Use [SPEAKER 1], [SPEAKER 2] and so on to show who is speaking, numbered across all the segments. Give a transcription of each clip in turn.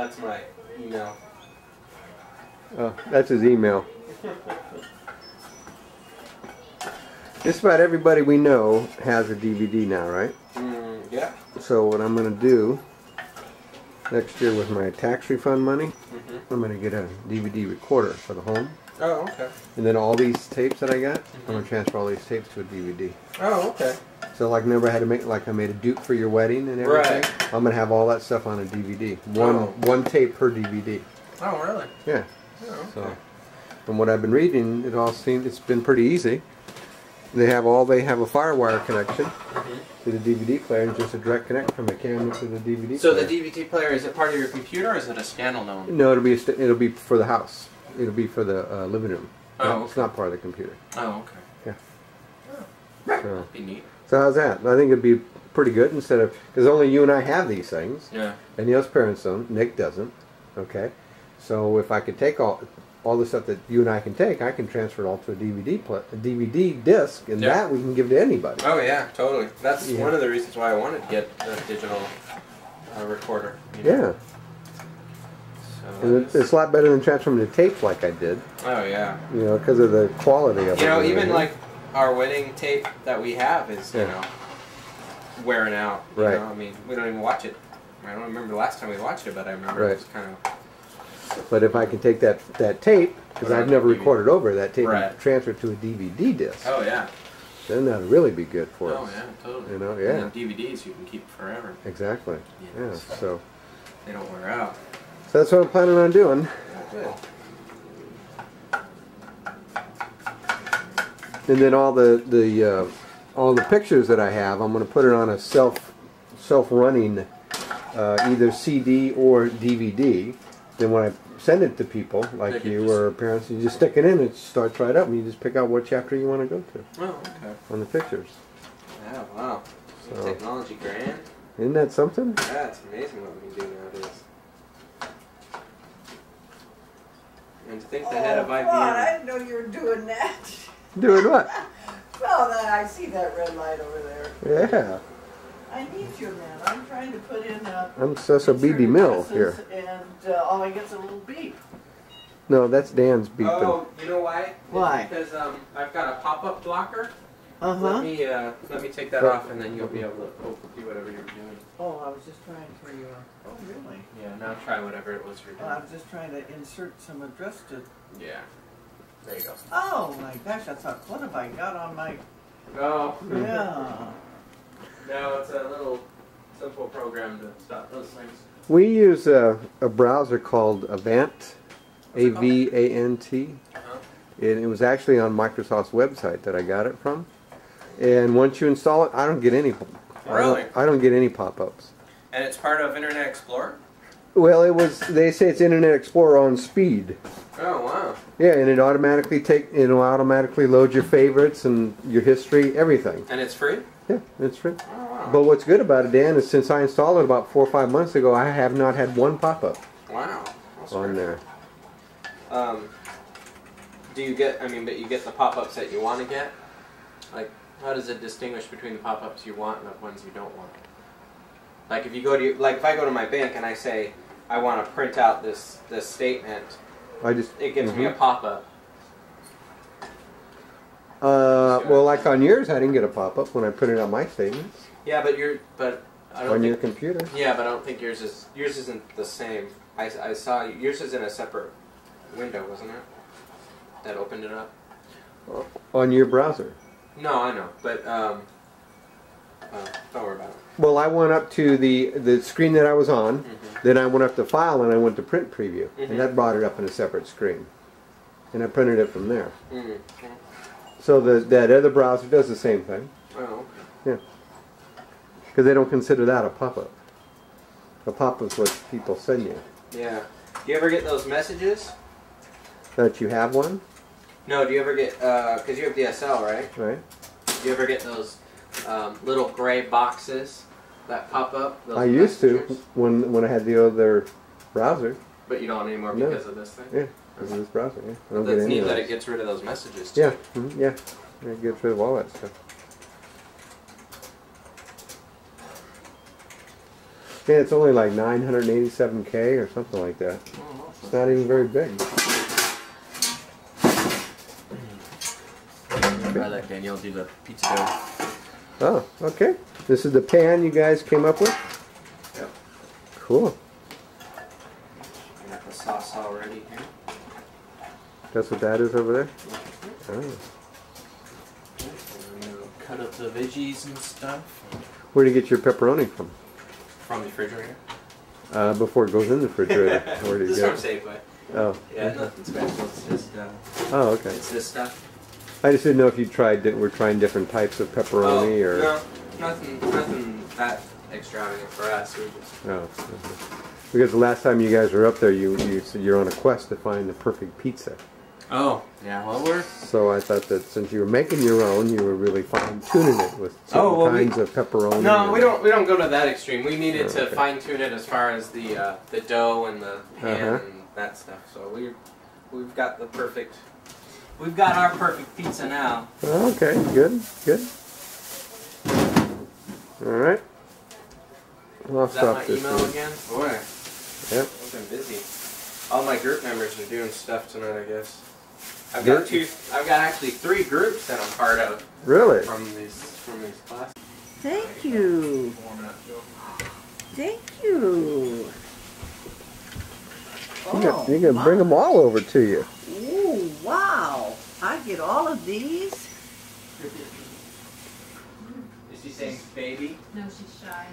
[SPEAKER 1] that's my email.
[SPEAKER 2] Oh, that's his email. Just about everybody we know has a DVD now, right?
[SPEAKER 1] Mm, yeah.
[SPEAKER 2] So what I'm going to do next year with my tax refund money,
[SPEAKER 1] hmm
[SPEAKER 2] I'm going to get a DVD recorder for the home.
[SPEAKER 1] Oh, okay.
[SPEAKER 2] And then all these tapes that I got, I'm going to transfer all these tapes to a DVD.
[SPEAKER 1] Oh, okay.
[SPEAKER 2] So like never had to make like I made a Duke for your wedding and everything.
[SPEAKER 1] Right.
[SPEAKER 2] I'm gonna have all that stuff on a DVD. One
[SPEAKER 1] Oh.
[SPEAKER 2] one tape per DVD.
[SPEAKER 1] Oh, really?
[SPEAKER 2] Yeah.
[SPEAKER 1] Oh, okay.
[SPEAKER 2] So from what I've been reading, it all seems it's been pretty easy. They have all they have a FireWire connection
[SPEAKER 1] Mhm.
[SPEAKER 2] to the DVD player and just a direct connect from the camera to the DVD.
[SPEAKER 1] So the. DVD player is it part of your computer or is it a standalone?
[SPEAKER 2] No, it'll be a st- it'll be for the house. It'll be for the uh, living room.
[SPEAKER 1] Oh,
[SPEAKER 2] No, It's not part of the computer.
[SPEAKER 1] Oh, okay.
[SPEAKER 2] Yeah.
[SPEAKER 1] Oh.
[SPEAKER 2] So,
[SPEAKER 1] That'd be neat.
[SPEAKER 2] So how's that? I think it'd be pretty good instead of because only you and I have these things.
[SPEAKER 1] Yeah.
[SPEAKER 2] And Neil's parents don't. Nick doesn't. Okay. So if I could take all all the stuff that you and I can take, I can transfer it all to a DVD pla a DVD disc, and
[SPEAKER 1] Yeah.
[SPEAKER 2] that we can give to anybody.
[SPEAKER 1] Oh yeah, totally. That's
[SPEAKER 2] Yeah.
[SPEAKER 1] one of the reasons why I wanted to get a digital uh, recorder. you know?
[SPEAKER 2] Yeah.
[SPEAKER 1] So
[SPEAKER 2] And it, it's a lot better than transferring to tapes like I did.
[SPEAKER 1] oh yeah.
[SPEAKER 2] You know, because of the quality of it.
[SPEAKER 1] You know, even
[SPEAKER 2] everything.
[SPEAKER 1] like our wedding tape that we have is you know wearing out. You
[SPEAKER 2] Right.
[SPEAKER 1] Know? I mean, we don't even watch it. I don't remember the last time we watched it, but I remember
[SPEAKER 2] Right.
[SPEAKER 1] it was kind of.
[SPEAKER 2] But if I can take that that tape, because I've never recorded over that tape,
[SPEAKER 1] Right.
[SPEAKER 2] and transfer it to a DVD disc,
[SPEAKER 1] Oh yeah.
[SPEAKER 2] then that'd really be good for
[SPEAKER 1] Oh
[SPEAKER 2] us.
[SPEAKER 1] Oh yeah, totally.
[SPEAKER 2] You know,
[SPEAKER 1] And
[SPEAKER 2] yeah.
[SPEAKER 1] then DVDs you can keep forever.
[SPEAKER 2] Exactly.
[SPEAKER 1] Yeah.
[SPEAKER 2] Yeah. So,
[SPEAKER 1] They don't wear out.
[SPEAKER 2] so that's what I'm planning on doing.
[SPEAKER 1] Good.
[SPEAKER 2] And then all the the uh, all the pictures that I have, I'm going to put it on a self self running uh, either CD or DVD. Then when I send it to people like you
[SPEAKER 1] just-
[SPEAKER 2] or parents, you just stick it in, it starts right up, and you just pick out what chapter you want to go to
[SPEAKER 1] Oh okay.
[SPEAKER 2] on the pictures.
[SPEAKER 1] Yeah. Wow.
[SPEAKER 2] So-
[SPEAKER 1] Technology grand.
[SPEAKER 2] Isn't that something?
[SPEAKER 1] Yeah, it's amazing what we can do nowadays. And to think the head of
[SPEAKER 3] Oh, come on, I didn't know you were doing that.
[SPEAKER 2] Doing what?
[SPEAKER 3] Well, then I see that red light over there.
[SPEAKER 2] Yeah.
[SPEAKER 3] I need you, man. I'm trying to put in a.
[SPEAKER 2] I'm Cecil B. DeMille here.
[SPEAKER 3] And uh, all I get's a little beep.
[SPEAKER 2] No, that's Dan's beeping.
[SPEAKER 1] Oh, you know why? It's
[SPEAKER 3] Why?
[SPEAKER 1] Because um, I've got a pop-up blocker.
[SPEAKER 3] Uh-huh.
[SPEAKER 1] Let me uh, let me take that off, and then you'll be able to oh, do whatever you're doing.
[SPEAKER 3] Oh, I was just trying to. Uh, oh, really?
[SPEAKER 1] Yeah. Now try whatever it was you're
[SPEAKER 3] Well, I
[SPEAKER 1] doing.
[SPEAKER 3] was just trying to insert some address to.
[SPEAKER 1] Yeah. There you go.
[SPEAKER 3] Oh my gosh, I thought, what have I got on my?
[SPEAKER 1] Oh.
[SPEAKER 3] Yeah.
[SPEAKER 1] No, it's a little simple program to stop those things.
[SPEAKER 2] We use a, a browser called Avant,
[SPEAKER 1] What's
[SPEAKER 2] A
[SPEAKER 1] it called?
[SPEAKER 2] V A N T.
[SPEAKER 1] Uh-huh.
[SPEAKER 2] And it was actually on Microsoft's website that I got it from. And once you install it, I don't get any. I
[SPEAKER 1] Really?
[SPEAKER 2] don't, I don't get any pop-ups.
[SPEAKER 1] And it's part of Internet Explorer.
[SPEAKER 2] Well, it was. They say it's Internet Explorer on speed.
[SPEAKER 1] Oh wow.
[SPEAKER 2] Yeah, and it automatically take. It'll automatically load your favorites and your history, everything.
[SPEAKER 1] And it's free.
[SPEAKER 2] Yeah, it's free.
[SPEAKER 1] Oh wow.
[SPEAKER 2] But what's good about it, Dan, is since I installed it about four or five months ago, I have not had one pop-up
[SPEAKER 1] Wow. That's
[SPEAKER 2] on
[SPEAKER 1] great.
[SPEAKER 2] there.
[SPEAKER 1] Um, do you get? I mean, but you get the pop-ups that you want to get. Like, how does it distinguish between the pop-ups you want and the ones you don't want? Like, if you go to like, if I go to my bank and I say I want to print out this this statement,
[SPEAKER 2] I just.
[SPEAKER 1] it gives me a
[SPEAKER 2] Mhm.
[SPEAKER 1] pop-up.
[SPEAKER 2] Uh, well, like on yours, I didn't get a pop-up when I printed out my statements
[SPEAKER 1] Yeah, but you're but I don't
[SPEAKER 2] on your
[SPEAKER 1] think.
[SPEAKER 2] computer.
[SPEAKER 1] Yeah, but I don't think yours is yours isn't the same. I, I saw yours is in a separate window, wasn't it? That opened it up.
[SPEAKER 2] On your browser.
[SPEAKER 1] No, I know, but um, uh, don't worry about it.
[SPEAKER 2] Well, I went up to the the screen that I was on.
[SPEAKER 1] Mhm.
[SPEAKER 2] Then I went up to File and I went to Print Preview,
[SPEAKER 1] Mhm.
[SPEAKER 2] and that brought it up in a separate screen. And I printed it from there.
[SPEAKER 1] Mm.
[SPEAKER 2] So the, that other browser does the same thing
[SPEAKER 1] Oh, Yeah.
[SPEAKER 2] because they don't consider that a pop-up. A pop-up is what people send you.
[SPEAKER 1] yeah. Do you ever get those messages?
[SPEAKER 2] That you have one,
[SPEAKER 1] No. Do you ever get because you have DSL, right?
[SPEAKER 2] right?
[SPEAKER 1] Do you ever get those um, little gray boxes that pop up? Those
[SPEAKER 2] I used to when when I had the other browser.
[SPEAKER 1] but you don't anymore
[SPEAKER 2] No.
[SPEAKER 1] because of this thing.
[SPEAKER 2] Yeah, because of this browser. Yeah, I don't
[SPEAKER 1] That's
[SPEAKER 2] get
[SPEAKER 1] neat that it gets rid of those messages. Too.
[SPEAKER 2] Yeah, mhm, yeah. It gets rid of all that stuff. Yeah, it's only like 987k or something like that. It's not even very big.
[SPEAKER 1] I let Danielle do the pizza dough.
[SPEAKER 2] Oh, okay. This is the pan you guys came up with?
[SPEAKER 1] Yep.
[SPEAKER 2] Cool.
[SPEAKER 1] Got the sauce already here.
[SPEAKER 2] That's what that is over there? Oh.
[SPEAKER 1] Cut up the veggies and stuff
[SPEAKER 2] Where do you get your pepperoni from?
[SPEAKER 1] from the refrigerator.
[SPEAKER 2] Uh, before it goes in the refrigerator. Where do you
[SPEAKER 1] this
[SPEAKER 2] get
[SPEAKER 1] from
[SPEAKER 2] it?
[SPEAKER 1] Safeway.
[SPEAKER 2] Oh.
[SPEAKER 1] Yeah, nothing special. It's just uh,
[SPEAKER 2] Oh, okay.
[SPEAKER 1] it's this stuff.
[SPEAKER 2] I just didn't know if you tried, we're trying different types of pepperoni
[SPEAKER 1] oh,
[SPEAKER 2] or.
[SPEAKER 1] no, nothing, nothing that extravagant for us. We just
[SPEAKER 2] Oh, okay. Because the last time you guys were up there, you you said you're on a quest to find the perfect pizza.
[SPEAKER 1] oh yeah, well we're
[SPEAKER 2] So I thought that since you were making your own, you were really fine tuning it with certain
[SPEAKER 1] Oh, well, we-
[SPEAKER 2] kinds of pepperoni.
[SPEAKER 1] No, we don't. We don't go to that extreme. We needed
[SPEAKER 2] Oh,
[SPEAKER 1] to fine tune it as far as the uh, the dough and the pan
[SPEAKER 2] Uh-huh.
[SPEAKER 1] and that stuff. So we we've got the perfect. We've got our perfect pizza now.
[SPEAKER 2] Oh, okay, good, good. All right. Well, I'll
[SPEAKER 1] Is that my
[SPEAKER 2] this.
[SPEAKER 1] email
[SPEAKER 2] one.
[SPEAKER 1] again? Boy,
[SPEAKER 2] Yep.
[SPEAKER 1] I've been busy. All my group members are doing stuff tonight. I guess. I've
[SPEAKER 2] Group?
[SPEAKER 1] got two. I've got actually three groups that I'm part of
[SPEAKER 2] Really?
[SPEAKER 1] from these from these classes.
[SPEAKER 3] Thank you. Thank you.
[SPEAKER 2] You got, you can bring oh, them all over to you.
[SPEAKER 3] Oh, wow. I get all of these?
[SPEAKER 1] Is she saying baby?
[SPEAKER 4] No, she's shy.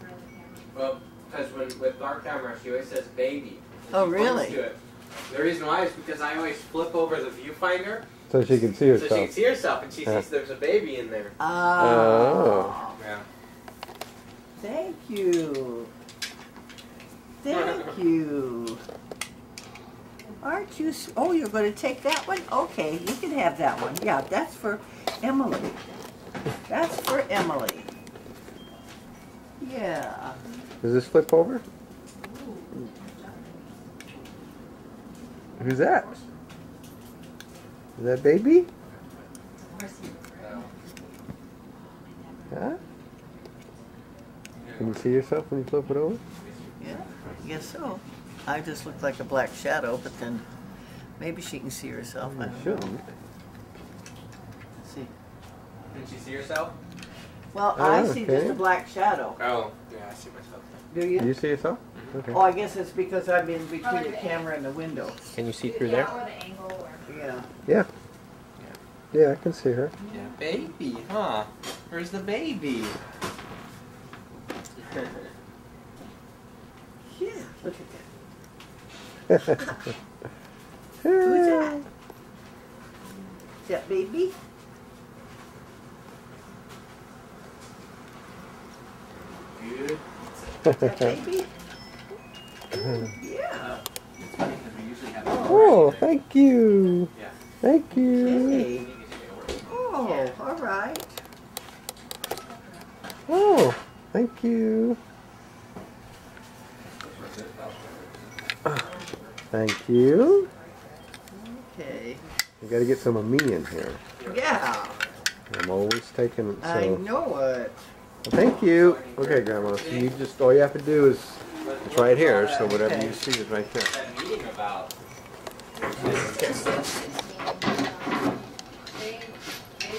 [SPEAKER 4] for the camera.
[SPEAKER 1] Well, because when with our camera, she always says baby.
[SPEAKER 3] Oh, really?
[SPEAKER 1] The reason why is because I always flip over the viewfinder
[SPEAKER 2] So she can see herself.
[SPEAKER 1] so she can
[SPEAKER 2] herself.
[SPEAKER 1] see herself, and she
[SPEAKER 2] Yeah.
[SPEAKER 1] sees there's a baby in there.
[SPEAKER 3] Oh.
[SPEAKER 1] Yeah.
[SPEAKER 3] Thank you. Thank you. Aren't you? Oh, you're going to take that one? Okay, you can have that one. Yeah, that's for Emily. That's for Emily. Yeah.
[SPEAKER 2] Does this flip over? Who's that? Is that baby? Huh? Can you see yourself when you flip it over?
[SPEAKER 3] Yeah, I guess so. I just look like a black shadow, but then maybe she can see herself. Oh,
[SPEAKER 2] I
[SPEAKER 3] don't know.
[SPEAKER 2] shouldn't.
[SPEAKER 3] See.
[SPEAKER 1] Can she see herself?
[SPEAKER 3] Well,
[SPEAKER 2] Oh,
[SPEAKER 3] I see just a black shadow.
[SPEAKER 1] Oh, yeah, I see myself.
[SPEAKER 3] Do
[SPEAKER 2] Do
[SPEAKER 3] you?
[SPEAKER 2] you see yourself? Mm-hmm.
[SPEAKER 3] Oh,
[SPEAKER 2] Okay.
[SPEAKER 3] I guess it's because I'm in between
[SPEAKER 4] Probably
[SPEAKER 3] the
[SPEAKER 4] the
[SPEAKER 3] camera and the window.
[SPEAKER 1] Can you see
[SPEAKER 4] Yeah, or the angle, or
[SPEAKER 3] Yeah.
[SPEAKER 2] Yeah. Yeah, I can see her.
[SPEAKER 1] Yeah, baby, huh? Where's the baby?
[SPEAKER 3] Yeah, look at that. Who's that? Is that baby?
[SPEAKER 1] Good.
[SPEAKER 3] Is that baby? Yeah.
[SPEAKER 1] It's funny because we usually have.
[SPEAKER 2] oh, thank you.
[SPEAKER 1] Yeah.
[SPEAKER 2] Thank you.
[SPEAKER 3] Hey. Oh, all right.
[SPEAKER 2] Oh, thank you. Thank you.
[SPEAKER 3] Okay.
[SPEAKER 2] We got to get some of me in here.
[SPEAKER 3] Yeah,
[SPEAKER 2] I'm always taking it.
[SPEAKER 3] I
[SPEAKER 2] So
[SPEAKER 3] know it.
[SPEAKER 2] thank you. Okay, Grandma. So you just all you have to do is it's right here. So whatever
[SPEAKER 3] Okay.
[SPEAKER 2] you see is right there.
[SPEAKER 1] That.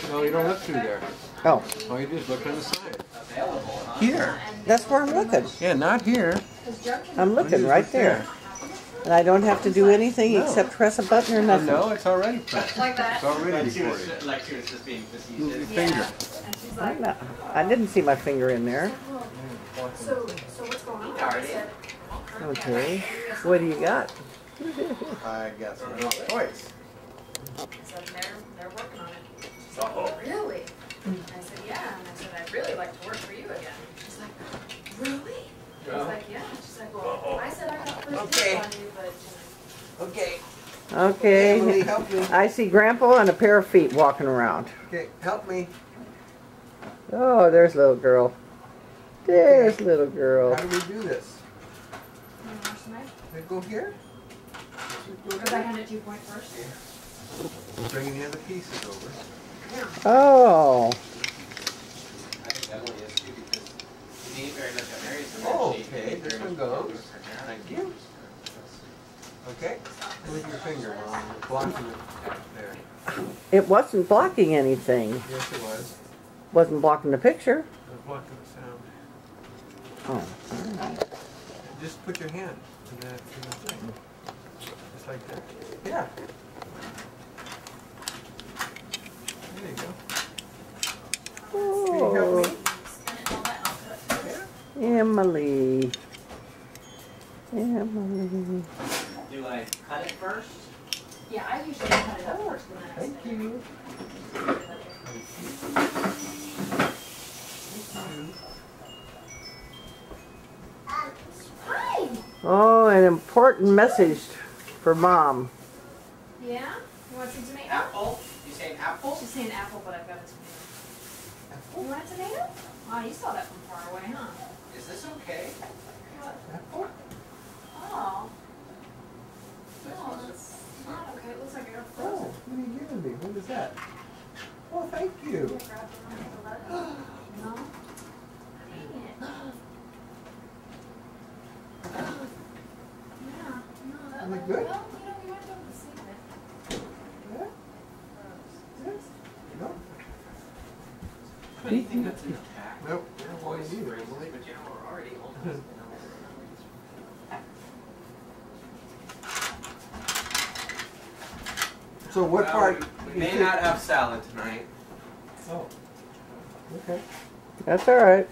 [SPEAKER 2] No, you don't look through there.
[SPEAKER 3] Oh,
[SPEAKER 2] All you do is look on the side.
[SPEAKER 3] Here. That's where I'm looking.
[SPEAKER 2] Yeah, not here.
[SPEAKER 3] I'm looking right there. And I don't have to do anything
[SPEAKER 2] No.
[SPEAKER 3] except press a button or nothing.
[SPEAKER 2] No, it's already pressed.
[SPEAKER 4] like that.
[SPEAKER 2] It's already
[SPEAKER 1] Like she
[SPEAKER 2] recorded.
[SPEAKER 1] was, like she was just being facetious.
[SPEAKER 2] Move your
[SPEAKER 4] Yeah.
[SPEAKER 2] finger.
[SPEAKER 4] And she's
[SPEAKER 3] I'm
[SPEAKER 4] like,
[SPEAKER 3] not- I didn't see my finger in there.
[SPEAKER 4] so, so what's going on?
[SPEAKER 1] Darn
[SPEAKER 4] I said,
[SPEAKER 3] Okay. What do you got?
[SPEAKER 2] I got some toys.
[SPEAKER 4] I said, they're, they're working on it. She's like, oh, really? I said, yeah. And I said, I'd really like to work for you again. She's like, really? I was like, yeah. She's like, well, I said I got first
[SPEAKER 3] Okay.
[SPEAKER 4] dibs on you, but
[SPEAKER 3] Okay.
[SPEAKER 2] Emily,
[SPEAKER 3] Okay.
[SPEAKER 2] help me.
[SPEAKER 3] I see Grandpa and a pair of feet walking around.
[SPEAKER 2] Okay, help me.
[SPEAKER 3] Oh, there's little girl. There's little girl.
[SPEAKER 2] How do we do this?
[SPEAKER 4] you want to wash the knife?
[SPEAKER 2] We go here?
[SPEAKER 4] Because I handed you point first.
[SPEAKER 2] Bringing the other pieces over.
[SPEAKER 3] Oh.
[SPEAKER 1] I think Emily is too because she didn't very much at Mary's and
[SPEAKER 2] Oh, okay. This one goes. Thank you. Okay. Move your finger, Mom. You're blocking it. There.
[SPEAKER 3] It wasn't blocking anything.
[SPEAKER 2] Yes, it was.
[SPEAKER 3] Wasn't blocking the picture.
[SPEAKER 2] It was blocking the sound.
[SPEAKER 3] Oh.
[SPEAKER 2] Just put your hand in that in the thing. Just like that. Yeah. There you go. Can you help
[SPEAKER 3] Oh,
[SPEAKER 2] me?
[SPEAKER 3] Emily. Emily.
[SPEAKER 1] Do I cut it first?
[SPEAKER 4] Yeah, I usually cut it up first and then I
[SPEAKER 2] Thank
[SPEAKER 4] spin
[SPEAKER 2] you.
[SPEAKER 4] Hi!
[SPEAKER 3] Oh, an important message for mom.
[SPEAKER 4] Yeah? You want some tomato?
[SPEAKER 1] Apple? You saying apple?
[SPEAKER 4] She's saying apple, but I've got a tomato. You want a tomato? Wow, you saw that from far away, huh?
[SPEAKER 1] Is this okay?
[SPEAKER 4] What?
[SPEAKER 2] Apple?
[SPEAKER 4] Oh. No, that's not okay. It looks like it got
[SPEAKER 2] Oh,
[SPEAKER 4] frozen.
[SPEAKER 2] what are you giving me? What is that? Oh, thank
[SPEAKER 4] You
[SPEAKER 2] you.
[SPEAKER 4] grab the one with the lettuce. No? Dang it. Yeah, no, that
[SPEAKER 2] Is it
[SPEAKER 4] one-
[SPEAKER 2] good?
[SPEAKER 4] Well, you know, we might be able to save it.
[SPEAKER 2] Yeah?
[SPEAKER 4] Gross.
[SPEAKER 2] Yes? No?
[SPEAKER 1] Anything that's an attack.
[SPEAKER 2] Nope.
[SPEAKER 1] Your voice is crazy, but you know, we're already almost.
[SPEAKER 2] So what
[SPEAKER 1] Well,
[SPEAKER 2] part?
[SPEAKER 1] We
[SPEAKER 2] you
[SPEAKER 1] may not have salad tonight.
[SPEAKER 2] Oh. Okay.
[SPEAKER 3] That's all right.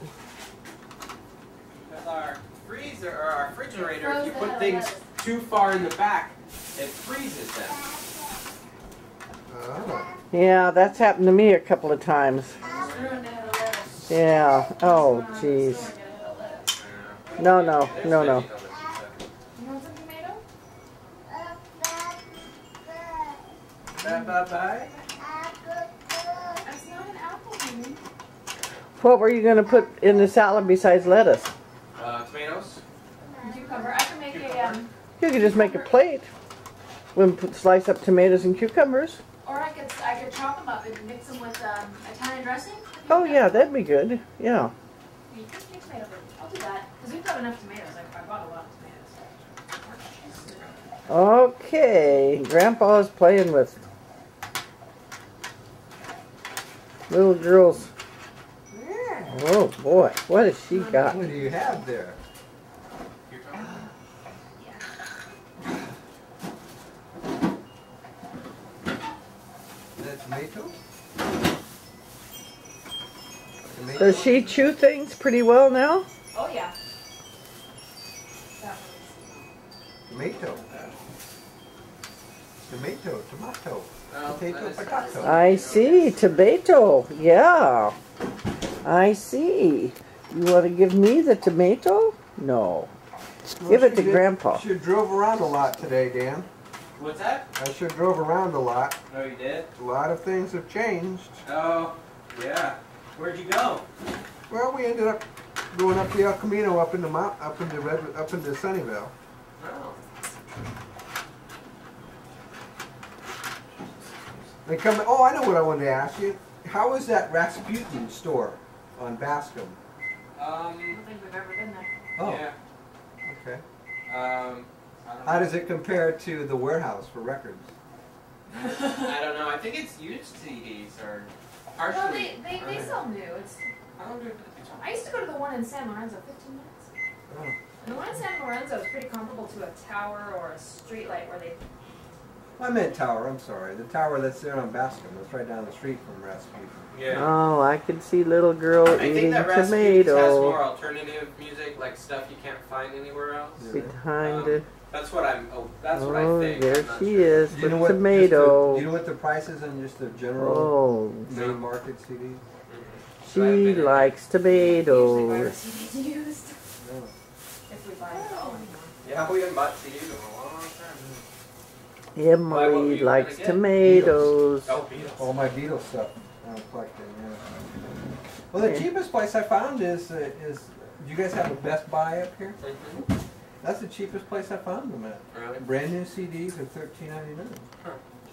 [SPEAKER 1] Because our freezer or our refrigerator, if you put things too far in the back, it freezes them.
[SPEAKER 2] Oh.
[SPEAKER 3] Yeah, that's happened to me a couple of times.
[SPEAKER 4] Ruined a head of lettuce.
[SPEAKER 3] Yeah. Oh,
[SPEAKER 4] Went on to the
[SPEAKER 3] jeez.
[SPEAKER 4] store and get a head of lettuce.
[SPEAKER 3] No, no, no, no.
[SPEAKER 1] veggies on the pizza.
[SPEAKER 4] You want some tomato?
[SPEAKER 1] Bye bye bye.
[SPEAKER 4] That's not an apple, honey.
[SPEAKER 3] What were you going to put in the salad besides lettuce?
[SPEAKER 1] Uh, tomatoes?
[SPEAKER 4] Cucumber. I can make a, um,
[SPEAKER 3] You could just make a plate. Then put, slice up tomatoes and cucumbers.
[SPEAKER 4] or I could, I could chop them up and mix them with, um, Italian dressing.
[SPEAKER 3] Oh, yeah, that'd be good. Yeah.
[SPEAKER 4] You can make tomato. I'll do that. Because we've got enough tomatoes. I, I bought a lot of tomatoes.
[SPEAKER 3] Okay. Grandpa's playing with little girls. Oh, boy. What has she got?
[SPEAKER 2] What do you have there? that tomato? Tomato?
[SPEAKER 3] Does she chew things pretty well now?
[SPEAKER 4] Oh, yeah.
[SPEAKER 2] Tomato. Tomato, tomato.
[SPEAKER 1] Well,
[SPEAKER 2] Potato, potato.
[SPEAKER 3] I see. Tomato. Yeah. I see. You want to give me the tomato? No. Give it to
[SPEAKER 2] did-
[SPEAKER 3] Grandpa.
[SPEAKER 2] She drove around a lot today, Dan.
[SPEAKER 1] What's that?
[SPEAKER 2] I sure drove around a lot.
[SPEAKER 1] Oh, you did?
[SPEAKER 2] A lot of things have changed.
[SPEAKER 1] Oh, yeah. Where'd you go?
[SPEAKER 2] Well, we ended up going up the El Camino up into Mount, up into Red, up into Sunnyvale.
[SPEAKER 1] Oh.
[SPEAKER 2] They come. Oh, I know what I wanted to ask you. How is that Rasputin store on Bascom?
[SPEAKER 4] I
[SPEAKER 1] Um,
[SPEAKER 4] don't think we've ever been there.
[SPEAKER 2] Oh,
[SPEAKER 1] yeah.
[SPEAKER 2] okay.
[SPEAKER 1] Um,
[SPEAKER 2] How does it compare to the warehouse for records?
[SPEAKER 1] I don't know. I think it's used CDs or partially.
[SPEAKER 4] Well, they, they, they
[SPEAKER 1] or-
[SPEAKER 4] sell new. It's,
[SPEAKER 1] I wonder if it's
[SPEAKER 4] I used to go to the one in San Lorenzo 15 minutes.
[SPEAKER 2] Oh.
[SPEAKER 4] And the one in San Lorenzo is pretty comparable to a tower or a street light where they.
[SPEAKER 2] I meant tower. I'm sorry. The tower that's there on Bascom. That's right down the street from Rasputin.
[SPEAKER 1] Yeah.
[SPEAKER 3] Oh, I can see little girl
[SPEAKER 1] I think
[SPEAKER 3] eating
[SPEAKER 1] that Rasputin's has more alternative music, like stuff you can't find anywhere else.
[SPEAKER 2] Yeah.
[SPEAKER 3] behind
[SPEAKER 1] Um,
[SPEAKER 3] it.
[SPEAKER 1] That's what I'm. Oh, that's what I
[SPEAKER 3] Oh,
[SPEAKER 1] think.
[SPEAKER 3] there she
[SPEAKER 1] sure.
[SPEAKER 3] is
[SPEAKER 2] you
[SPEAKER 3] with
[SPEAKER 2] know what? just the-
[SPEAKER 3] tomato.
[SPEAKER 2] you know what the price is on just the general
[SPEAKER 3] Oh,
[SPEAKER 2] main market CDs?
[SPEAKER 3] she
[SPEAKER 1] I haven't been-
[SPEAKER 3] likes
[SPEAKER 4] Usually buy our
[SPEAKER 3] tomatoes.
[SPEAKER 4] CDs used.
[SPEAKER 2] No.
[SPEAKER 4] If we buy it all anymore.
[SPEAKER 1] Yeah, we haven't bought CDs in a long time. Why, what were
[SPEAKER 3] Emily likes
[SPEAKER 1] gonna
[SPEAKER 3] tomatoes.
[SPEAKER 1] Oh,
[SPEAKER 2] All my Beatles stuff I'm collecting. Yeah. Well, the
[SPEAKER 3] Yeah.
[SPEAKER 2] cheapest place I found is uh, is. Do you guys have a Best Buy up here?
[SPEAKER 1] Mhm.
[SPEAKER 2] That's the cheapest place I found them at.
[SPEAKER 1] Really?
[SPEAKER 2] Brand new CDs are thirteen ninety nine.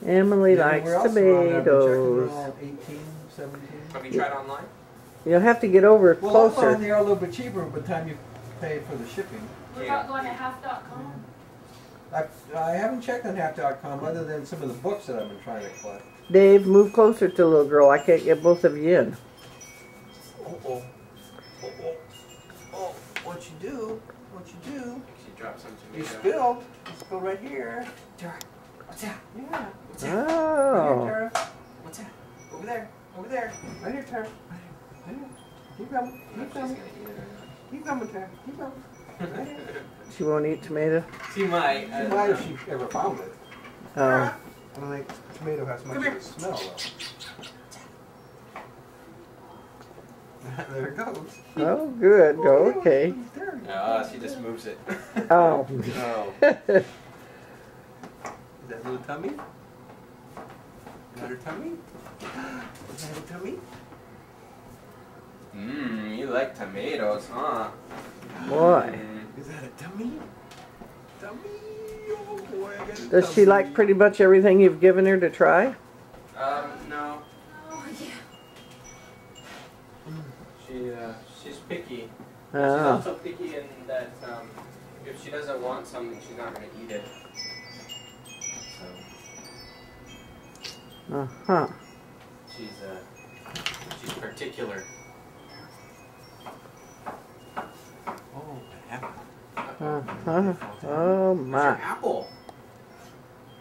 [SPEAKER 3] Emily likes tomatoes.
[SPEAKER 2] Eighteen, seventeen.
[SPEAKER 1] Have you tried online?
[SPEAKER 3] You'll have to get over
[SPEAKER 2] Well, also
[SPEAKER 3] closer.
[SPEAKER 2] they are a little bit cheaper by the time you pay for the shipping.
[SPEAKER 4] What about going to half.com?
[SPEAKER 2] I, I haven't checked on half.com other than some of the books that I've been trying to collect.
[SPEAKER 3] Dave, move closer to the little girl. I can't get both of you in.
[SPEAKER 2] Oh, oh. Oh, oh. Oh, what you do, what you do,
[SPEAKER 1] She dropped some
[SPEAKER 2] you
[SPEAKER 1] tomato.
[SPEAKER 2] spill, you spill right here. Tara, what's that? Yeah. What's that? Oh. Right here,
[SPEAKER 3] Oh.
[SPEAKER 2] Tara. What's that? Over there, over there. Right here, Tara. Right here. Right here. Keep coming,
[SPEAKER 1] I
[SPEAKER 2] keep coming,
[SPEAKER 1] gonna eat it or
[SPEAKER 2] keep coming, Tara. Keep coming. Right here.
[SPEAKER 3] She won't eat tomato?
[SPEAKER 1] She might. I
[SPEAKER 2] She might if she ever found it.
[SPEAKER 3] Oh.
[SPEAKER 2] I don't think tomato has much
[SPEAKER 1] Come
[SPEAKER 2] of a smell though. there it goes.
[SPEAKER 3] Oh, good. Oh, Go, okay.
[SPEAKER 2] There.
[SPEAKER 1] No, ah, she just moves it.
[SPEAKER 3] Oh.
[SPEAKER 1] Oh.
[SPEAKER 2] Is that little tummy? Another tummy? Is that her tummy?
[SPEAKER 1] Mmm, you like tomatoes, huh?
[SPEAKER 3] Boy.
[SPEAKER 1] Mm.
[SPEAKER 2] Is that a tummy? Tummy? Oh boy, I got a
[SPEAKER 3] Does she like pretty much everything you've given her to try?
[SPEAKER 1] Um, no.
[SPEAKER 4] Oh, yeah.
[SPEAKER 1] She, uh, she's picky. She's
[SPEAKER 3] Oh.
[SPEAKER 1] also picky in that, um, if she doesn't want something, she's not gonna eat it. So,
[SPEAKER 3] Uh-huh.
[SPEAKER 1] she's, uh, she's particular.
[SPEAKER 2] Oh, an apple.
[SPEAKER 3] Uh,
[SPEAKER 1] uh, oh
[SPEAKER 3] my.
[SPEAKER 1] apple.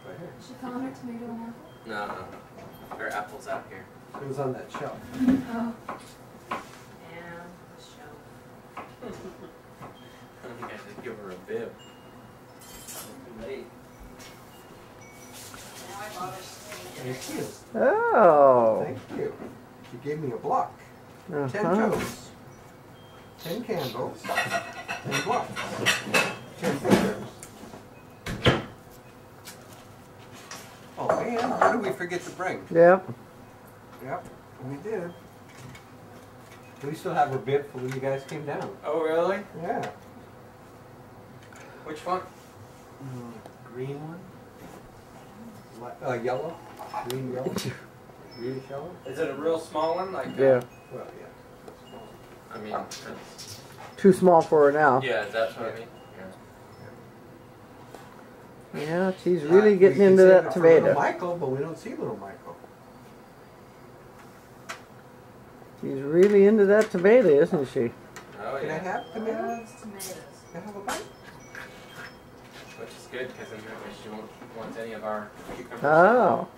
[SPEAKER 1] Right here.
[SPEAKER 4] She calling her tomato an apple?
[SPEAKER 1] No, no, no. Her apple's out here.
[SPEAKER 2] It was on that shelf.
[SPEAKER 4] Oh. Yeah, the shelf.
[SPEAKER 1] I don't think I should give her a bib. Too late.
[SPEAKER 4] Now I bought her
[SPEAKER 2] Thank you.
[SPEAKER 3] Oh.
[SPEAKER 2] Thank you. She gave me a block. Uh -huh. Ten
[SPEAKER 3] uh-huh.
[SPEAKER 2] toes. 10 candles, ten what? 10 fingers. Oh man, what did we forget to bring?
[SPEAKER 3] Yep.
[SPEAKER 2] Yep, we did. We still have a bit for when you guys came down.
[SPEAKER 1] Oh really?
[SPEAKER 2] Yeah.
[SPEAKER 1] Which one?
[SPEAKER 2] Mm, green one? Uh, yellow? Green yellow? Green yellow?
[SPEAKER 1] Is it a real small one? Like uh,
[SPEAKER 3] yeah.
[SPEAKER 2] A, well, yeah.
[SPEAKER 1] I mean, oh. that's,
[SPEAKER 3] Too small for her now.
[SPEAKER 1] yeah, that's what I mean. Yeah.
[SPEAKER 3] Yeah, she's really getting into that
[SPEAKER 2] it for little
[SPEAKER 3] tomato.
[SPEAKER 2] Michael, but we don't see little Michael.
[SPEAKER 3] She's really into that tomato, isn't she?
[SPEAKER 1] Oh, yeah.
[SPEAKER 2] Can I have tomatoes?
[SPEAKER 4] Loves tomatoes.
[SPEAKER 2] Can I have a bite?
[SPEAKER 1] Which is good because then that way she won't want any of our cucumbers.
[SPEAKER 3] Oh.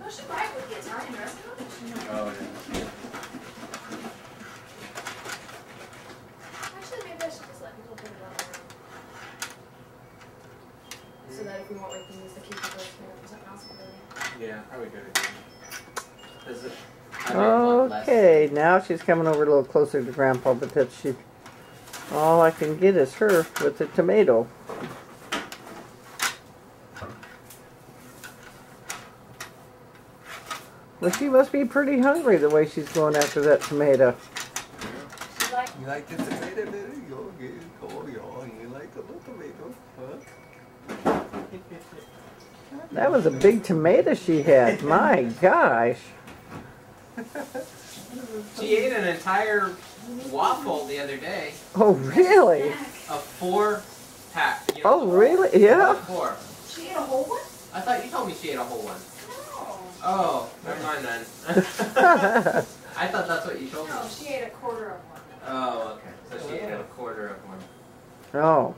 [SPEAKER 4] No, she might with the Italian restaurant.
[SPEAKER 1] Oh, yeah.
[SPEAKER 4] Actually, maybe I should just let people put it on their own. So that if we want, we can use the cucumbers for something else. Really.
[SPEAKER 1] Yeah, probably good it? I might want less.
[SPEAKER 3] Okay, now she's coming over a little closer to Grandpa, but that's she. All I can get is her with the tomato. Well, she must be pretty hungry the way she's going after that tomato.
[SPEAKER 2] You like the tomato? There you go. Yeah, Oh, yeah. You like the little tomato? Huh?
[SPEAKER 3] That was a big tomato she had. My gosh.
[SPEAKER 1] She ate an entire waffle the other day.
[SPEAKER 3] Oh, really?
[SPEAKER 1] A four pack. You know,
[SPEAKER 3] Oh, really? Yeah.
[SPEAKER 1] Four.
[SPEAKER 4] she ate a whole one?
[SPEAKER 1] I thought you told me she ate a whole one.
[SPEAKER 4] No.
[SPEAKER 1] Oh, never mind then. I thought that's what you told me.
[SPEAKER 4] No, she ate a quarter of one.
[SPEAKER 1] Oh, okay. So she ate a quarter of one.
[SPEAKER 3] oh.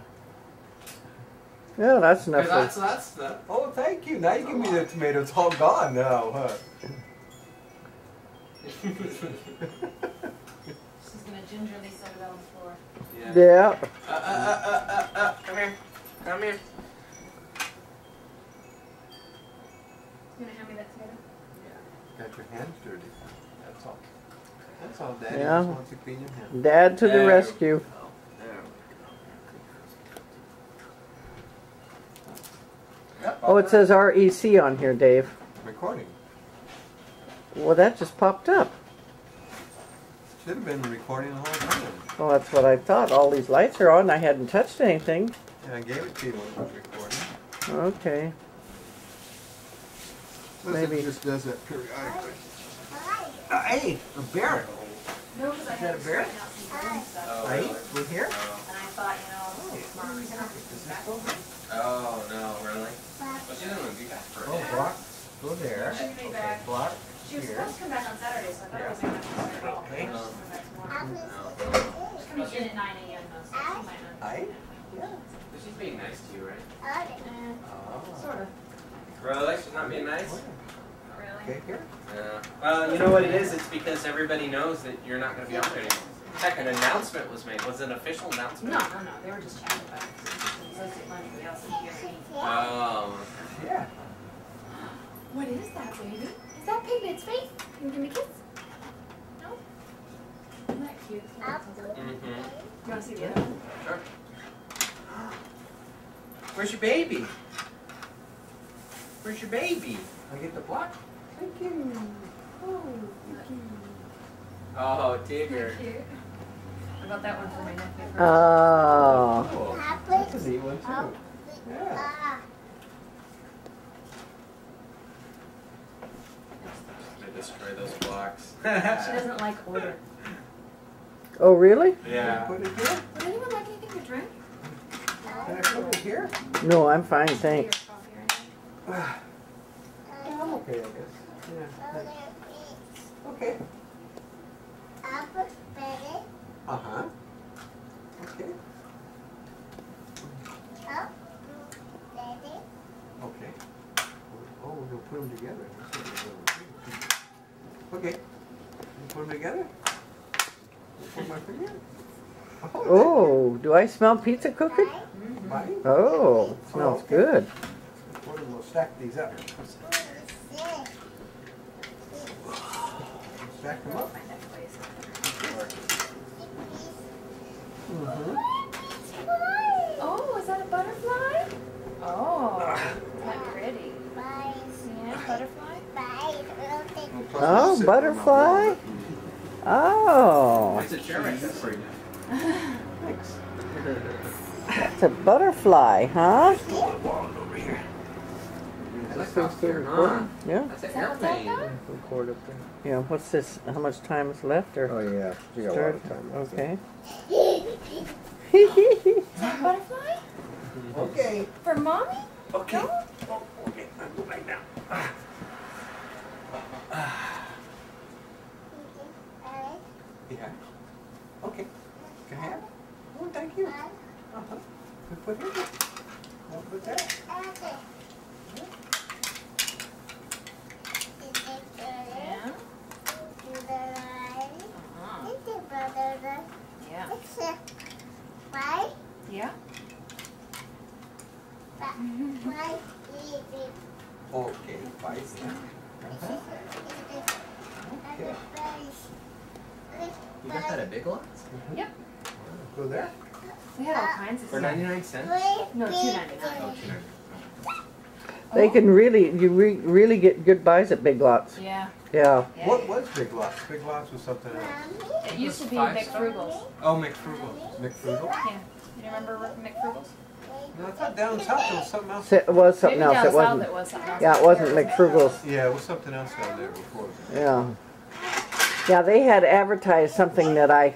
[SPEAKER 3] Yeah, that's enough.
[SPEAKER 1] Because that's, that's the.
[SPEAKER 2] Oh, thank you. Now you give me the tomato. It's all gone now, huh?
[SPEAKER 4] She's gonna gingerly set it on the floor.
[SPEAKER 1] yeah.
[SPEAKER 3] yeah.
[SPEAKER 1] Uh, uh, uh, uh, uh, uh, come here. Come here.
[SPEAKER 4] You gonna hand me that tomato?
[SPEAKER 2] Got your hands dirty. That's all. That's all, Daddy.
[SPEAKER 3] Yeah.
[SPEAKER 2] Just wants to clean your hands.
[SPEAKER 3] Dad to the rescue.
[SPEAKER 1] There
[SPEAKER 2] Yep.
[SPEAKER 3] Oh, it says REC on here, Dave.
[SPEAKER 2] Recording.
[SPEAKER 3] Well, that just popped up.
[SPEAKER 2] Should have been recording the whole time.
[SPEAKER 3] Well, that's what I thought. All these lights are on. I hadn't touched anything.
[SPEAKER 2] And I gave it to you when it was recording.
[SPEAKER 3] Okay.
[SPEAKER 2] Listen,
[SPEAKER 3] Maybe.
[SPEAKER 2] just does that periodically. Uh, hey, a bear.
[SPEAKER 4] No, because I
[SPEAKER 2] Is that a bear?
[SPEAKER 4] straighten out some green stuff.
[SPEAKER 1] Oh,
[SPEAKER 2] Right?
[SPEAKER 1] really?
[SPEAKER 2] We're here?
[SPEAKER 1] Oh.
[SPEAKER 4] And I thought, you know, Mark was gonna over.
[SPEAKER 1] Oh no, really?
[SPEAKER 2] Oh, block, go there.
[SPEAKER 4] She's gonna be back.
[SPEAKER 2] Block
[SPEAKER 4] She was
[SPEAKER 2] here.
[SPEAKER 4] supposed to come back on Saturday, so I thought it was gonna come back all day. She's coming back tomorrow. She's coming in at nine AM though, so she might not.
[SPEAKER 2] I?
[SPEAKER 1] But she's being nice to you, right?
[SPEAKER 4] Eh,
[SPEAKER 1] Oh.
[SPEAKER 4] Sort of,
[SPEAKER 1] Really? She's not being nice?
[SPEAKER 4] really.
[SPEAKER 2] Okay, here.
[SPEAKER 1] Yeah. Well, you know what it is? It's because everybody knows that you're not going to be on there anymore. Heck, an announcement was made. Was it an official announcement?
[SPEAKER 4] No, no, no, they were just chatting about it. So it's like anybody else.
[SPEAKER 1] Oh.
[SPEAKER 2] Yeah.
[SPEAKER 4] What is that, baby? Is that Piglet's face? Can you give me a kiss? No? Isn't that cute?
[SPEAKER 1] Mm-hmm.
[SPEAKER 4] You wanna see the other one?
[SPEAKER 1] Sure. Where's your baby? Where's your baby?
[SPEAKER 2] I get the block? Thank you.
[SPEAKER 1] Oh, Thank you. Tigger.
[SPEAKER 4] Cute. I got that one for my nephew.
[SPEAKER 3] Oh.
[SPEAKER 2] Cool. That's a neat one too. Yeah.
[SPEAKER 1] They destroy those blocks.
[SPEAKER 4] She doesn't like order.
[SPEAKER 3] Oh, really?
[SPEAKER 1] yeah.
[SPEAKER 2] Put it here?
[SPEAKER 4] Would anyone like anything to drink?
[SPEAKER 2] Can I put it here?
[SPEAKER 3] No, I'm fine, thanks.
[SPEAKER 4] coffee or anything?
[SPEAKER 2] I'm okay, I guess. Yeah. Okay. Uh-huh. Okay. Okay. Oh, we're gonna put them together. That's what we're gonna do. Okay. Put them together? Put my finger?
[SPEAKER 3] Oh, do I smell pizza cooking?
[SPEAKER 2] Bye.
[SPEAKER 3] Oh, smells good.
[SPEAKER 2] We'll we'll stack these up. Stack them up.
[SPEAKER 4] Find.
[SPEAKER 2] Mm-hmm.
[SPEAKER 4] Oh, is that a butterfly? Oh, isn't that pretty? Yeah, butterfly?
[SPEAKER 3] Oh, butterfly? Oh,
[SPEAKER 1] It's a chair right there for.
[SPEAKER 2] Thanks.
[SPEAKER 3] it's a butterfly, huh?
[SPEAKER 1] This
[SPEAKER 2] thing's still recording?
[SPEAKER 3] Yeah.
[SPEAKER 1] That's an
[SPEAKER 4] Is that what's that
[SPEAKER 1] airplane.
[SPEAKER 4] done?
[SPEAKER 2] Record up there.
[SPEAKER 3] Yeah, what's this, how much time is left or?
[SPEAKER 2] Oh, yeah. We got a lot
[SPEAKER 3] Start?
[SPEAKER 2] of time. left.
[SPEAKER 3] Okay.
[SPEAKER 4] Is that butterfly?
[SPEAKER 2] Okay.
[SPEAKER 4] For mommy?
[SPEAKER 2] Okay.
[SPEAKER 4] No?
[SPEAKER 2] Oh, okay. I'm going down. Ah. Yeah. Okay. Can I have it? Oh, thank you. Uh-huh. We put here. We'll put that.
[SPEAKER 4] Yeah. Uh-huh. Yeah. Yeah.
[SPEAKER 2] Okay. Bye. Uh-huh. Okay.
[SPEAKER 1] You got that at Big Lots?
[SPEAKER 2] Go there.
[SPEAKER 4] We had all kinds of
[SPEAKER 1] For
[SPEAKER 4] stuff.
[SPEAKER 1] 99 cents?
[SPEAKER 4] No, two ninety
[SPEAKER 1] Oh,
[SPEAKER 4] nine.
[SPEAKER 1] two ninety.
[SPEAKER 3] They can really, you re- really get good buys at Big Lots.
[SPEAKER 4] Yeah.
[SPEAKER 3] Yeah.
[SPEAKER 4] yeah.
[SPEAKER 2] What was Big Lots? Big Lots was something else.
[SPEAKER 4] It used to be
[SPEAKER 1] Five star?
[SPEAKER 4] McFrugal's.
[SPEAKER 1] Oh, McFrugal.
[SPEAKER 2] McFrugal?
[SPEAKER 4] Yeah. You remember McFrugal's?
[SPEAKER 2] No, I thought down south there was something else.
[SPEAKER 3] It was something
[SPEAKER 4] Maybe
[SPEAKER 3] else.
[SPEAKER 4] down
[SPEAKER 3] It
[SPEAKER 4] south
[SPEAKER 3] wasn't.
[SPEAKER 4] it was something else.
[SPEAKER 3] Yeah, it wasn't McFrugal's.
[SPEAKER 2] Yeah, it was something else down there before.
[SPEAKER 3] Yeah. Yeah, they had advertised something that I,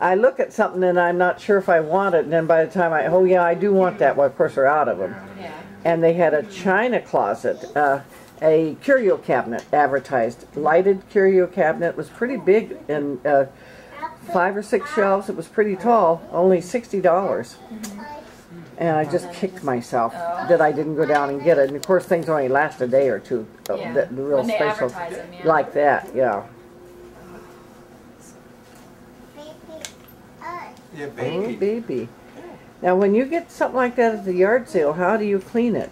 [SPEAKER 3] I look at something and I'm not sure if I want it, and then by the time I, oh yeah, I do want that. Well, of course they're out of them.
[SPEAKER 4] Yeah.
[SPEAKER 3] And they had a china closet, uh, a curio cabinet advertised, lighted curio cabinet. It was pretty big and uh, five or six shelves. It was pretty tall. Only sixty dollars. And I just kicked myself
[SPEAKER 4] Oh.
[SPEAKER 3] that I didn't go down and get it. And of course, things only last a day or two. uh,
[SPEAKER 4] Yeah.
[SPEAKER 3] The, the real special,
[SPEAKER 4] yeah.
[SPEAKER 3] like that, yeah.
[SPEAKER 2] Yeah,
[SPEAKER 3] Oh,
[SPEAKER 2] baby.
[SPEAKER 3] baby. Now, when you get something like that at the yard sale, how do you clean it?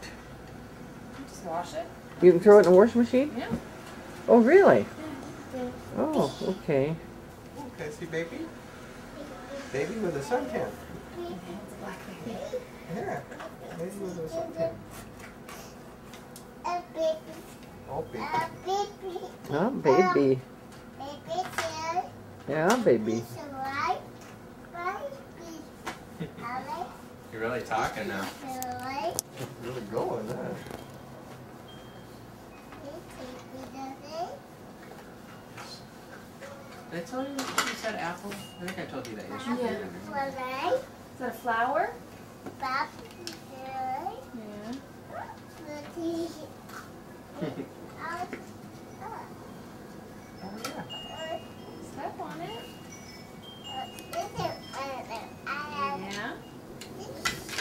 [SPEAKER 4] Just wash it.
[SPEAKER 3] You can throw it in the washing machine?
[SPEAKER 4] Yeah.
[SPEAKER 3] Oh, really? Oh, okay.
[SPEAKER 2] Okay, see baby? Baby with a suntan.
[SPEAKER 4] It's a baby.
[SPEAKER 2] Yeah. Baby with a suntan. Oh, baby.
[SPEAKER 3] Oh, baby. Yeah, baby.
[SPEAKER 1] You're really talking now.
[SPEAKER 2] Really going, huh?
[SPEAKER 1] Did I tell you that you said apple? I think I told you that yesterday.
[SPEAKER 4] Yeah. that a flower?
[SPEAKER 5] Papa.
[SPEAKER 4] Oh, yeah. Step on it. Yeah.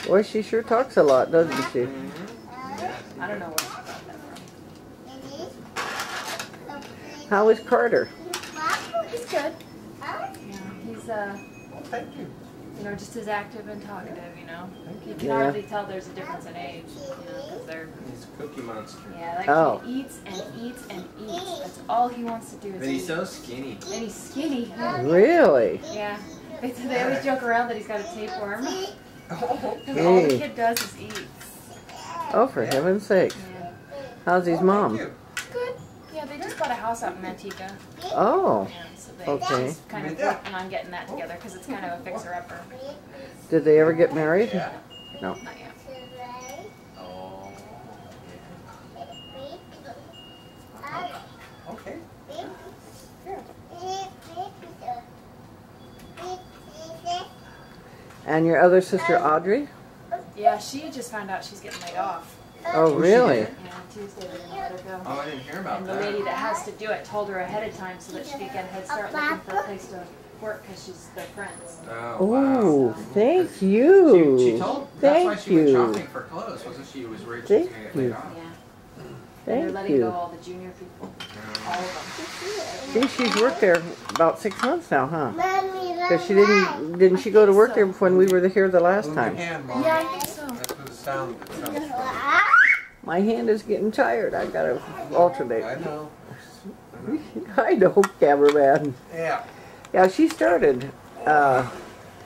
[SPEAKER 3] Boy, she sure talks a lot, doesn't she?
[SPEAKER 4] I don't know where she got that from.
[SPEAKER 3] How is Carter?
[SPEAKER 4] He's good. Yeah, he's uh,
[SPEAKER 2] Well, thank you.
[SPEAKER 4] you know, just as active and talkative. You know, you can
[SPEAKER 3] Yeah.
[SPEAKER 4] hardly tell there's a difference in age. You know, because they're
[SPEAKER 1] He's a cookie monster.
[SPEAKER 4] yeah, that
[SPEAKER 3] Oh.
[SPEAKER 4] kid eats and eats and eats. That's all he wants to do is
[SPEAKER 1] But he's
[SPEAKER 4] eat.
[SPEAKER 1] so skinny.
[SPEAKER 4] and he's skinny.
[SPEAKER 3] Really?
[SPEAKER 4] Yeah. They, they always joke around that he's got a tapeworm. Because all the kid does is eat.
[SPEAKER 3] Oh, for heaven's sake.
[SPEAKER 4] Yeah.
[SPEAKER 3] How's his mom?
[SPEAKER 4] Good. Yeah, they just bought a house out in Manteca.
[SPEAKER 3] Oh,
[SPEAKER 4] Yeah, so they
[SPEAKER 3] Okay.
[SPEAKER 4] just kind of working on getting that together because it's kind of a fixer-upper.
[SPEAKER 3] did they ever get married? No.
[SPEAKER 4] Not yet.
[SPEAKER 3] And your other sister Audrey?
[SPEAKER 4] Yeah, she just found out she's getting laid off.
[SPEAKER 3] Oh, really?
[SPEAKER 4] Yeah, Tuesday they're gonna let her go.
[SPEAKER 1] Oh, I didn't hear about that.
[SPEAKER 4] And the lady that has to do it told her ahead of time so that she could get a head start looking for a place to work because she's their friends.
[SPEAKER 1] Oh, wow.
[SPEAKER 3] Oh, thank you.
[SPEAKER 1] she told. That's why
[SPEAKER 3] Thank
[SPEAKER 1] she went shopping for clothes, wasn't she? Was worried she was
[SPEAKER 3] Thank
[SPEAKER 1] gonna get laid
[SPEAKER 3] you.
[SPEAKER 1] off.
[SPEAKER 4] Yeah. And they're
[SPEAKER 3] Thank
[SPEAKER 4] letting go
[SPEAKER 3] you.
[SPEAKER 4] all the junior people. All of them.
[SPEAKER 3] See, she's worked there about six months now, huh? Because she didn't, didn't she go to work there when we were here the last time?
[SPEAKER 2] hand,
[SPEAKER 4] Yeah, I think so.
[SPEAKER 2] That's what the sound. It
[SPEAKER 3] My hand is getting tired. I've gotta alternate.
[SPEAKER 2] I know.
[SPEAKER 3] I know, cameraman.
[SPEAKER 2] Yeah.
[SPEAKER 3] Yeah, she started uh,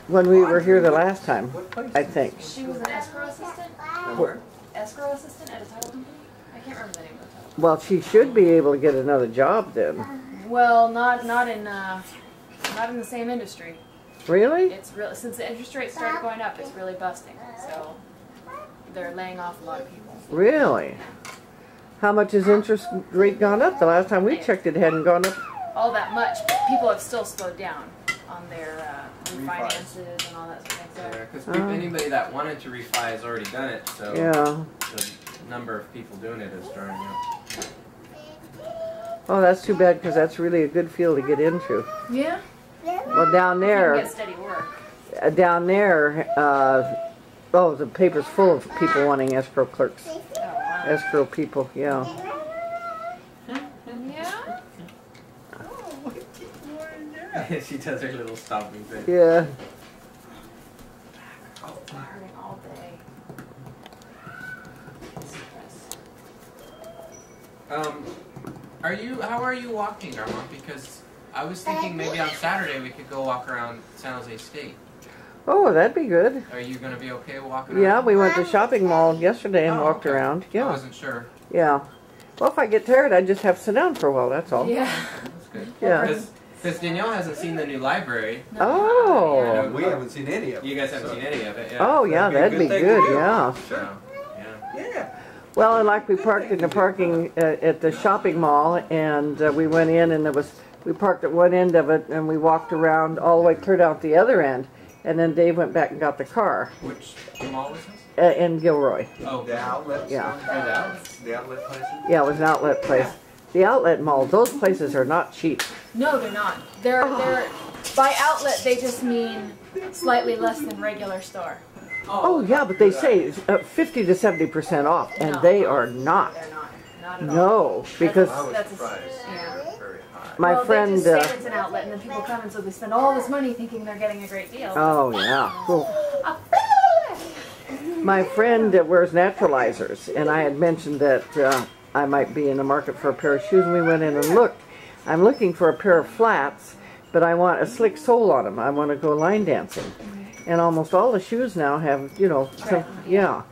[SPEAKER 3] when we were here the last time, I think.
[SPEAKER 4] She was an escrow assistant.
[SPEAKER 1] Where?
[SPEAKER 4] Escrow assistant at a title company. I can't remember the name of the title.
[SPEAKER 3] Well, she should be able to get another job then.
[SPEAKER 4] Well, not not in uh, not in the same industry.
[SPEAKER 3] Really?
[SPEAKER 4] It's real since the interest rates started going up. It's really busting. So they're laying off a lot of people.
[SPEAKER 3] Really? How much has interest rate gone up? The last time we checked, it hadn't gone up.
[SPEAKER 4] All that much, but people have still slowed down on their uh,
[SPEAKER 2] Refis.
[SPEAKER 4] refinances and all that sort of thing.
[SPEAKER 1] Yeah, because
[SPEAKER 3] Oh.
[SPEAKER 1] anybody that wanted to refi has already done it, so
[SPEAKER 3] Yeah.
[SPEAKER 1] the number of people doing it is drying up.
[SPEAKER 3] Oh, that's too bad because that's really a good field to get into.
[SPEAKER 4] Yeah.
[SPEAKER 3] Well, down
[SPEAKER 4] You can
[SPEAKER 3] there,
[SPEAKER 4] get steady work.
[SPEAKER 3] uh, down there, uh, oh, the paper's full of people wanting escrow clerks.
[SPEAKER 4] Oh wow.
[SPEAKER 3] Escrow people, yeah.
[SPEAKER 4] Yeah.
[SPEAKER 1] she does her little stomping thing.
[SPEAKER 3] Yeah.
[SPEAKER 4] Hurting all day. Stress.
[SPEAKER 1] Um, are you? How are you walking, Armand? Because I was thinking maybe on Saturday we could go walk around San Jose State.
[SPEAKER 3] Oh, that'd be good.
[SPEAKER 1] Are you gonna be okay walking?
[SPEAKER 3] Yeah,
[SPEAKER 1] around?
[SPEAKER 3] we went to shopping mall yesterday and
[SPEAKER 1] Oh,
[SPEAKER 3] walked
[SPEAKER 1] okay.
[SPEAKER 3] around. Yeah, I
[SPEAKER 1] wasn't sure.
[SPEAKER 3] yeah. Well, if I get tired, I just have to sit down for a while. That's all.
[SPEAKER 4] Yeah.
[SPEAKER 1] That's good.
[SPEAKER 3] Yeah.
[SPEAKER 1] Because Danielle hasn't seen the new library.
[SPEAKER 3] Oh.
[SPEAKER 1] Yeah.
[SPEAKER 2] We haven't seen any of it.
[SPEAKER 1] You guys haven't seen any of it. Yeah.
[SPEAKER 3] Oh, yeah,
[SPEAKER 2] That'd
[SPEAKER 3] that'd
[SPEAKER 2] be
[SPEAKER 3] be
[SPEAKER 2] good thing to
[SPEAKER 3] good. Yeah.
[SPEAKER 1] So, yeah.
[SPEAKER 2] Yeah.
[SPEAKER 3] Well, and like we parked in the parking uh, at the shopping mall, and uh, we went in, and there was we parked at one end of it, and we walked around all the way cleared out the other end, and then Dave went back and got the car
[SPEAKER 1] Which mall was this?
[SPEAKER 3] uh, in Gilroy.
[SPEAKER 1] Oh,
[SPEAKER 2] The outlets.
[SPEAKER 3] Yeah.
[SPEAKER 1] yeah. that.
[SPEAKER 2] The outlet places.
[SPEAKER 3] Yeah, it was an outlet place. The outlet mall; those places are not cheap.
[SPEAKER 4] No, they're not. They're they're by outlet they just mean slightly less than regular store.
[SPEAKER 3] Oh yeah, but they say uh, fifty to seventy percent off, and
[SPEAKER 4] No.
[SPEAKER 3] they are not.
[SPEAKER 4] Not. Not.
[SPEAKER 3] No, because
[SPEAKER 2] I
[SPEAKER 4] That's a- yeah.
[SPEAKER 2] They were very high.
[SPEAKER 3] my
[SPEAKER 4] well,
[SPEAKER 3] friend.
[SPEAKER 4] They just
[SPEAKER 3] Uh,
[SPEAKER 4] say it's an outlet, and then people come, and so they spend all this money thinking they're getting a great deal.
[SPEAKER 3] oh yeah, cool. My friend uh, wears naturalizers, and I had mentioned that uh, I might be in the market for a pair of shoes, and we went in and looked. I'm looking for a pair of flats, but I want a slick sole on them. I want to go line dancing, and almost all the shoes now have, you know, some, yeah.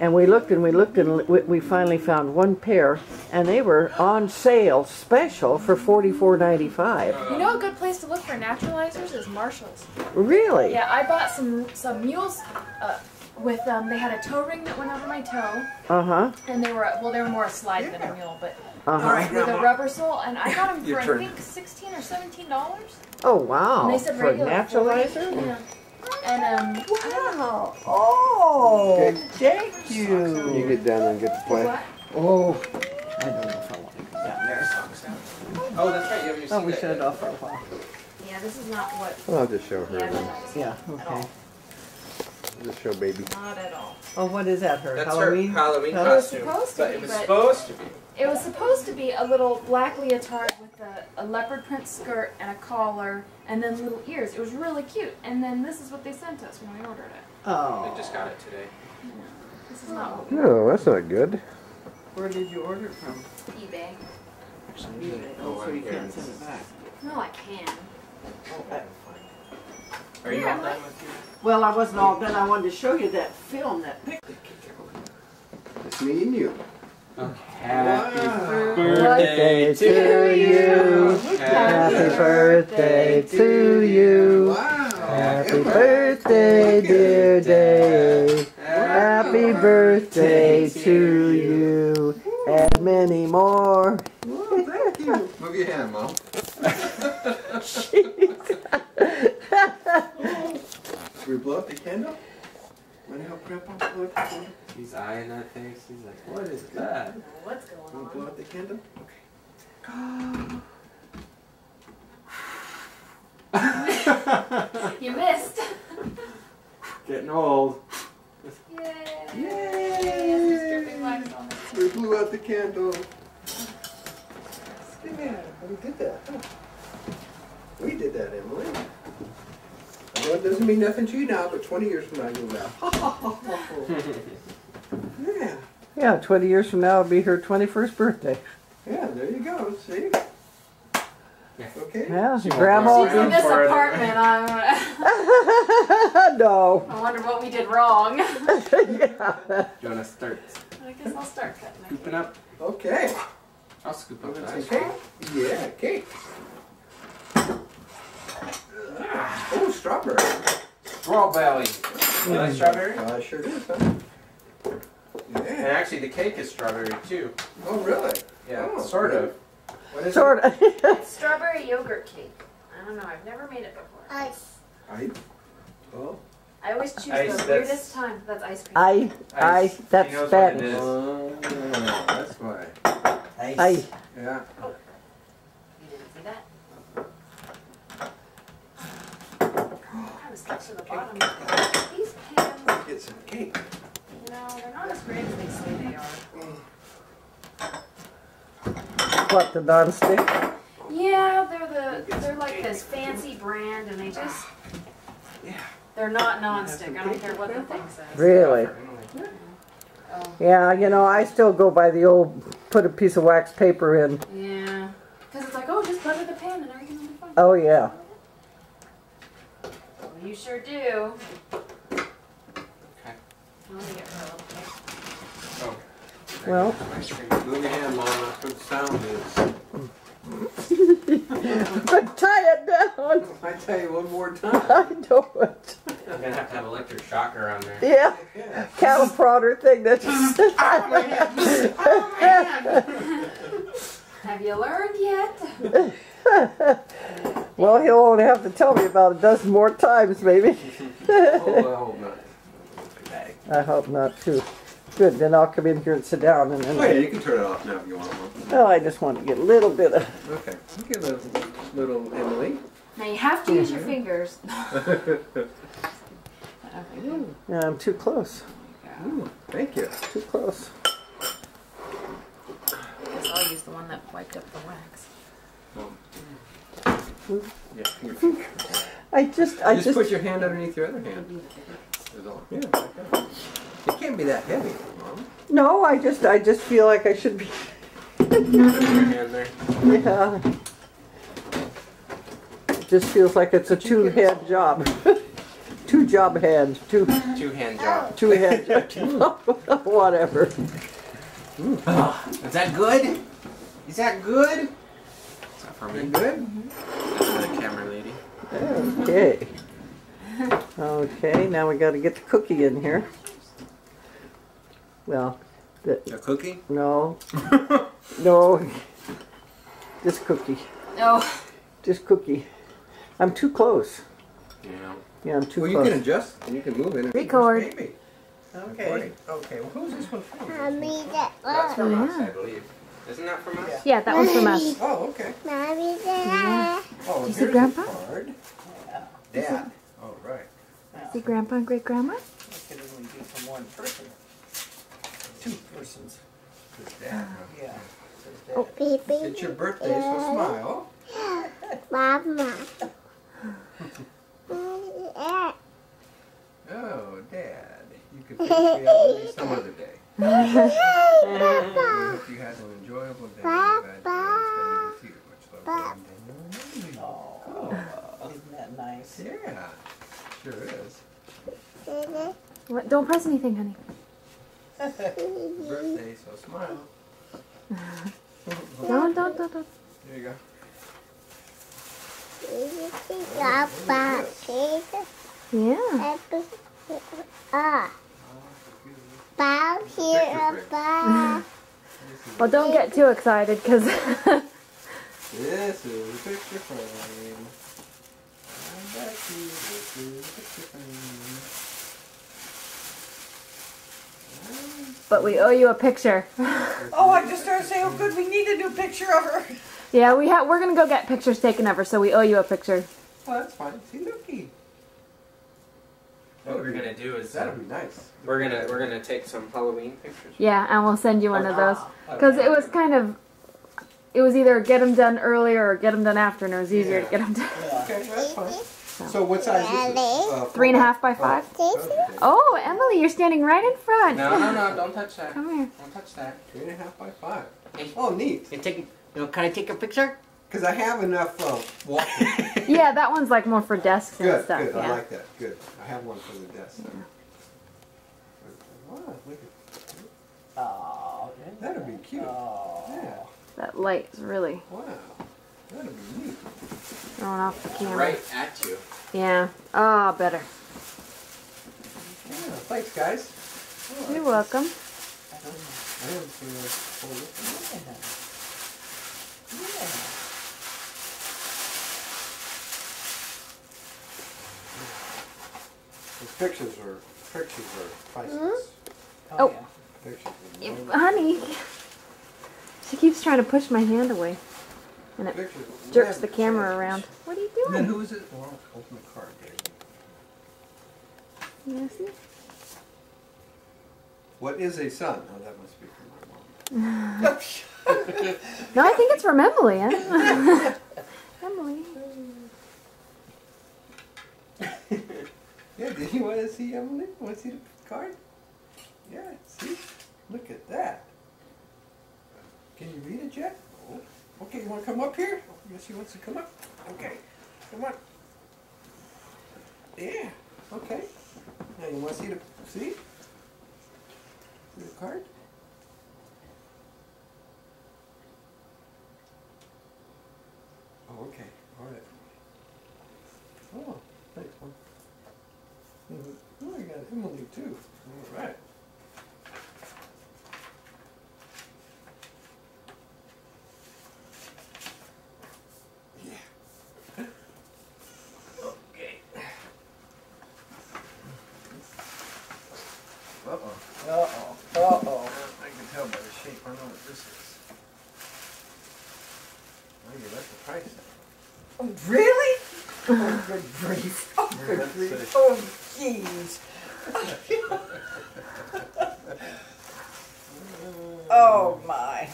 [SPEAKER 3] And we looked and we looked and we we finally found one pair, and they were on sale, special for forty four ninety five.
[SPEAKER 4] You know, a good place to look for naturalizers is Marshalls.
[SPEAKER 3] Really?
[SPEAKER 4] Yeah, I bought some some mules uh, with um. They had a toe ring that went over my toe,
[SPEAKER 3] Uh huh.
[SPEAKER 4] and they were well, they were more a slide than a mule, but
[SPEAKER 3] Uh huh.
[SPEAKER 4] with a rubber sole, and I got them
[SPEAKER 2] Your
[SPEAKER 4] for I think sixteen or seventeen dollars.
[SPEAKER 3] Oh wow!
[SPEAKER 4] And they said
[SPEAKER 3] for a naturalizer?
[SPEAKER 4] Yeah. And um,
[SPEAKER 3] Wow. Oh,
[SPEAKER 2] Okay.
[SPEAKER 3] thank
[SPEAKER 2] You
[SPEAKER 3] you.
[SPEAKER 2] get down and get to play.
[SPEAKER 4] what?
[SPEAKER 3] Oh, I don't know if I want to go down there.
[SPEAKER 1] Oh, that's right. You haven't
[SPEAKER 3] Oh, we shut it off for a while.
[SPEAKER 4] Yeah, this is not what
[SPEAKER 2] Well, I'll just show her
[SPEAKER 4] we
[SPEAKER 2] then.
[SPEAKER 3] Yeah, okay.
[SPEAKER 4] all.
[SPEAKER 2] Just show baby.
[SPEAKER 4] Not at all.
[SPEAKER 3] Oh, what is that, her
[SPEAKER 1] That's
[SPEAKER 3] Halloween?
[SPEAKER 1] her Halloween
[SPEAKER 3] Oh.
[SPEAKER 4] It was
[SPEAKER 1] costume.
[SPEAKER 4] supposed to
[SPEAKER 1] but
[SPEAKER 4] be,
[SPEAKER 1] it was supposed to be.
[SPEAKER 4] It was supposed to be a little black leotard with a, a leopard print skirt and a collar and then little ears. It was really cute. And then this is what they sent us when we ordered it.
[SPEAKER 3] Oh.
[SPEAKER 1] I just got it today.
[SPEAKER 4] This is not what we
[SPEAKER 2] No, that's not good.
[SPEAKER 3] Where did you order it from?
[SPEAKER 4] eBay.
[SPEAKER 3] Oh, oh, so you can't send it back.
[SPEAKER 4] No, I can.
[SPEAKER 1] Oh, Are you
[SPEAKER 4] Yeah,
[SPEAKER 1] all done with your?
[SPEAKER 3] Well, I wasn't all done. I wanted to show you that film, that picture.
[SPEAKER 2] It's me and you.
[SPEAKER 1] Happy
[SPEAKER 3] birthday to you. Happy birthday to you. Happy birthday, dear Dave. Happy birthday to you. And many more.
[SPEAKER 2] Thank you. Move your hand, Mom. Should we blow up the candle? Want to help Grandpa blow up the candle?
[SPEAKER 1] He's eyeing that thing. He's like, what is that?
[SPEAKER 4] What's going on?
[SPEAKER 2] Want to blow out the candle? Okay.
[SPEAKER 4] you missed.
[SPEAKER 1] Getting old.
[SPEAKER 4] Yay.
[SPEAKER 2] Yay.
[SPEAKER 4] Dripping wax on it.
[SPEAKER 2] We blew out the candle. Yeah, we did that. huh? We did that, Emily. I know it doesn't mean nothing to you now, but 20 years from now you'll laugh. yeah,
[SPEAKER 3] Yeah, 20 years from now, it'll be her 21st birthday.
[SPEAKER 2] yeah, there you go. See? Okay.
[SPEAKER 3] Yeah,
[SPEAKER 1] She
[SPEAKER 3] Grandma.
[SPEAKER 4] She's in this
[SPEAKER 1] for it.
[SPEAKER 4] apartment. I,
[SPEAKER 3] no.
[SPEAKER 4] I wonder what we did wrong.
[SPEAKER 3] yeah.
[SPEAKER 1] You want to start
[SPEAKER 4] I guess I'll start cutting
[SPEAKER 1] scooping up?
[SPEAKER 2] Okay.
[SPEAKER 1] I'll scoop up
[SPEAKER 2] Want
[SPEAKER 1] the ice
[SPEAKER 2] cake?
[SPEAKER 1] cream.
[SPEAKER 2] Yeah, cake. Oh, strawberry.
[SPEAKER 1] Strawberry. You like strawberry?
[SPEAKER 2] Uh, sure is, huh?
[SPEAKER 1] And actually, the cake is strawberry too.
[SPEAKER 2] Oh, really?
[SPEAKER 1] Yeah,
[SPEAKER 2] Oh,
[SPEAKER 1] sort of. What is
[SPEAKER 3] Sort of.
[SPEAKER 4] It's strawberry yogurt cake. I don't know. I've never made it before. Ice.
[SPEAKER 2] I. Oh.
[SPEAKER 4] I always choose
[SPEAKER 1] Ice,
[SPEAKER 4] the weirdest time. That's ice cream.
[SPEAKER 3] I,
[SPEAKER 1] it?
[SPEAKER 3] I,
[SPEAKER 1] Ice.
[SPEAKER 3] that's
[SPEAKER 1] He knows
[SPEAKER 3] Spanish.
[SPEAKER 2] Oh, that's why.
[SPEAKER 3] I,
[SPEAKER 2] Yeah.
[SPEAKER 4] You didn't see that? I to the bottom. These pans,
[SPEAKER 2] Get some cake.
[SPEAKER 4] you know, they're not as great as they say they are.
[SPEAKER 3] what, the non-stick?
[SPEAKER 4] Yeah, they're the they're like this fancy brand, and they just
[SPEAKER 2] Yeah.
[SPEAKER 4] they're not nonstick. I don't care what the thing says.
[SPEAKER 3] Really?
[SPEAKER 4] Oh,
[SPEAKER 3] Yeah, you know, I still go by the old, put a piece of wax paper in.
[SPEAKER 4] yeah. Because it's like, oh, just butter the pan and everything will be fine.
[SPEAKER 3] Oh, yeah.
[SPEAKER 4] Well, you sure do.
[SPEAKER 1] Okay.
[SPEAKER 4] Let me get her a little cake.
[SPEAKER 1] Oh.
[SPEAKER 3] Well.
[SPEAKER 1] Ice cream. Move your hand, Mom. That's what the sound is.
[SPEAKER 3] But tie it down.
[SPEAKER 2] I tell you one more time.
[SPEAKER 3] I know it.
[SPEAKER 1] I'm gonna have to have electric shock around there.
[SPEAKER 3] Yeah,
[SPEAKER 2] Yeah.
[SPEAKER 3] cattle prodder thing that just.
[SPEAKER 4] Have you learned yet?
[SPEAKER 3] Well, he'll only have to tell me about a dozen more times, maybe.
[SPEAKER 2] Oh, I hope not.
[SPEAKER 3] I hope not, too. Good, then I'll come in here and sit down and
[SPEAKER 2] Oh yeah,
[SPEAKER 3] then.
[SPEAKER 2] you can turn it off now if you want. Mom.
[SPEAKER 3] Oh, I just want to get a little bit of.
[SPEAKER 2] Okay. Look at little, little Emily.
[SPEAKER 4] Now you have to use your fingers. Okay.
[SPEAKER 3] Yeah, I'm too close.
[SPEAKER 2] Ooh, thank you.
[SPEAKER 3] Too close.
[SPEAKER 4] Guess I'll use the one that wiped up the wax.
[SPEAKER 2] Yeah.
[SPEAKER 3] I just, I
[SPEAKER 2] just,
[SPEAKER 3] just.
[SPEAKER 2] put your hand underneath your other hand. Yeah. It can't be that heavy, Mom.
[SPEAKER 3] No, I just, I just feel like I should be.
[SPEAKER 1] Move your hand there.
[SPEAKER 3] Yeah. It just feels like it's a two-hand job. two job hands, two,
[SPEAKER 1] Two hand job.
[SPEAKER 3] two hand job. Whatever.
[SPEAKER 1] Is that good? Is that good? Is that for
[SPEAKER 2] You
[SPEAKER 1] me?
[SPEAKER 2] good?
[SPEAKER 1] That's the camera lady.
[SPEAKER 3] Okay. Okay, now we got to get the cookie in here. Well, the,
[SPEAKER 2] A cookie?
[SPEAKER 3] no, no, just cookie,
[SPEAKER 4] No.
[SPEAKER 3] just cookie. I'm too close.
[SPEAKER 1] You know.
[SPEAKER 3] Yeah, I'm too
[SPEAKER 2] Well, you can adjust and you can move it.
[SPEAKER 4] Record.
[SPEAKER 2] Maybe.
[SPEAKER 3] Okay.
[SPEAKER 2] Okay. Well, who's this one from?
[SPEAKER 5] Mommy, that
[SPEAKER 1] That's from
[SPEAKER 4] Yeah.
[SPEAKER 1] us, I believe. Isn't that from us?
[SPEAKER 4] Yeah, that one's from us.
[SPEAKER 2] Oh, okay.
[SPEAKER 5] Mommy, mm-hmm. that
[SPEAKER 2] Oh,
[SPEAKER 4] You see
[SPEAKER 2] here's
[SPEAKER 4] Grandpa?
[SPEAKER 2] a card. Dad. All right.
[SPEAKER 4] See grandpa and great grandma?
[SPEAKER 3] We can only do from one person. Two persons.
[SPEAKER 2] It's Dad.
[SPEAKER 3] Yeah.
[SPEAKER 4] Oh.
[SPEAKER 5] baby,
[SPEAKER 2] It's your birthday, so smile.
[SPEAKER 5] Mama.
[SPEAKER 2] Oh, Dad. You can fix me up some other day. Hope. Dad.
[SPEAKER 3] Oh, isn't that nice?
[SPEAKER 2] Yeah, sure is.
[SPEAKER 4] What? Don't press anything, honey.
[SPEAKER 2] Birthday, so smile.
[SPEAKER 4] Don't, don't, don't, don't.
[SPEAKER 2] There you go.
[SPEAKER 5] Papa,
[SPEAKER 4] Yeah.
[SPEAKER 5] Ah, bow here, Papa.
[SPEAKER 4] Well, don't get too excited, because
[SPEAKER 2] This is a picture frame. I'm back to. This is a picture frame.
[SPEAKER 4] but we owe you a picture.
[SPEAKER 3] Oh, I just started saying, oh, good, we need a new picture of her.
[SPEAKER 4] Yeah, we have. We're gonna go get pictures taken of her, so we owe you a picture.
[SPEAKER 2] Oh, that's fine. See, looky.
[SPEAKER 1] What we're gonna do is
[SPEAKER 2] That'll be nice.
[SPEAKER 1] we're gonna we're gonna take some Halloween pictures.
[SPEAKER 4] Yeah, and we'll send you one of those.
[SPEAKER 2] Oh,
[SPEAKER 4] Because it was kind of, it was either get them done earlier or get them done after, and it was easier to get them done.
[SPEAKER 2] Okay, that's fine. So what size is this? Uh,
[SPEAKER 4] Three and a half by five.
[SPEAKER 2] Oh,
[SPEAKER 4] Oh, Emily, you're standing right in front.
[SPEAKER 1] No, no, no! Don't touch that.
[SPEAKER 4] Come here.
[SPEAKER 1] Don't touch that.
[SPEAKER 2] Three and a half by five.
[SPEAKER 1] Hey.
[SPEAKER 2] Oh, neat.
[SPEAKER 1] You take. You know, can I take a picture?
[SPEAKER 2] Because I have enough uh, wall.
[SPEAKER 4] Yeah, that one's like more for desks and
[SPEAKER 2] good,
[SPEAKER 4] stuff.
[SPEAKER 2] good. I
[SPEAKER 4] yeah.
[SPEAKER 2] like that. Good. I have one for the desk. Wow, look at
[SPEAKER 3] Oh,
[SPEAKER 2] That'd be cute.
[SPEAKER 3] Oh.
[SPEAKER 2] Yeah.
[SPEAKER 4] That light's really
[SPEAKER 2] Wow. That'd be neat.
[SPEAKER 4] throwing off the camera.
[SPEAKER 1] Right at you.
[SPEAKER 4] Yeah. Oh, better.
[SPEAKER 2] Yeah, thanks, guys. Oh,
[SPEAKER 4] You're welcome.
[SPEAKER 2] I haven't I seen this whole The pictures are pictures are priceless.
[SPEAKER 4] Oh.
[SPEAKER 3] yeah.
[SPEAKER 2] Pictures are
[SPEAKER 4] honey. She keeps trying to push my hand away. And it
[SPEAKER 2] Pictures.
[SPEAKER 4] jerks
[SPEAKER 2] Yeah,
[SPEAKER 4] the camera
[SPEAKER 2] pictures.
[SPEAKER 4] around. What are you doing?
[SPEAKER 2] And then
[SPEAKER 4] doing?
[SPEAKER 2] who is it? Well, open the card. There.
[SPEAKER 4] You see?
[SPEAKER 2] What is a son? Oh, that must be from my mom.
[SPEAKER 4] No, I think it's from Emily. Emily.
[SPEAKER 2] Yeah, did you want to see Emily? Want to see the card? Yeah, see? Look at that. Can you read it yet? Okay, you want to come up here? Yes, she wants to come up. Okay, come on. Yeah, okay. Now you want to see the, see? See the card? Oh, okay, all right. Oh, thanks, Mom. Oh, I got Emily too. All right. Yeah. Okay. Uh-oh.
[SPEAKER 3] Uh-oh. Uh-oh.
[SPEAKER 2] I can tell by the shape. I know what this is. Oh, yeah, that's the price.
[SPEAKER 3] Oh, really? Oh, good grief. Oh, good grief. Oh, jeez. Oh, my.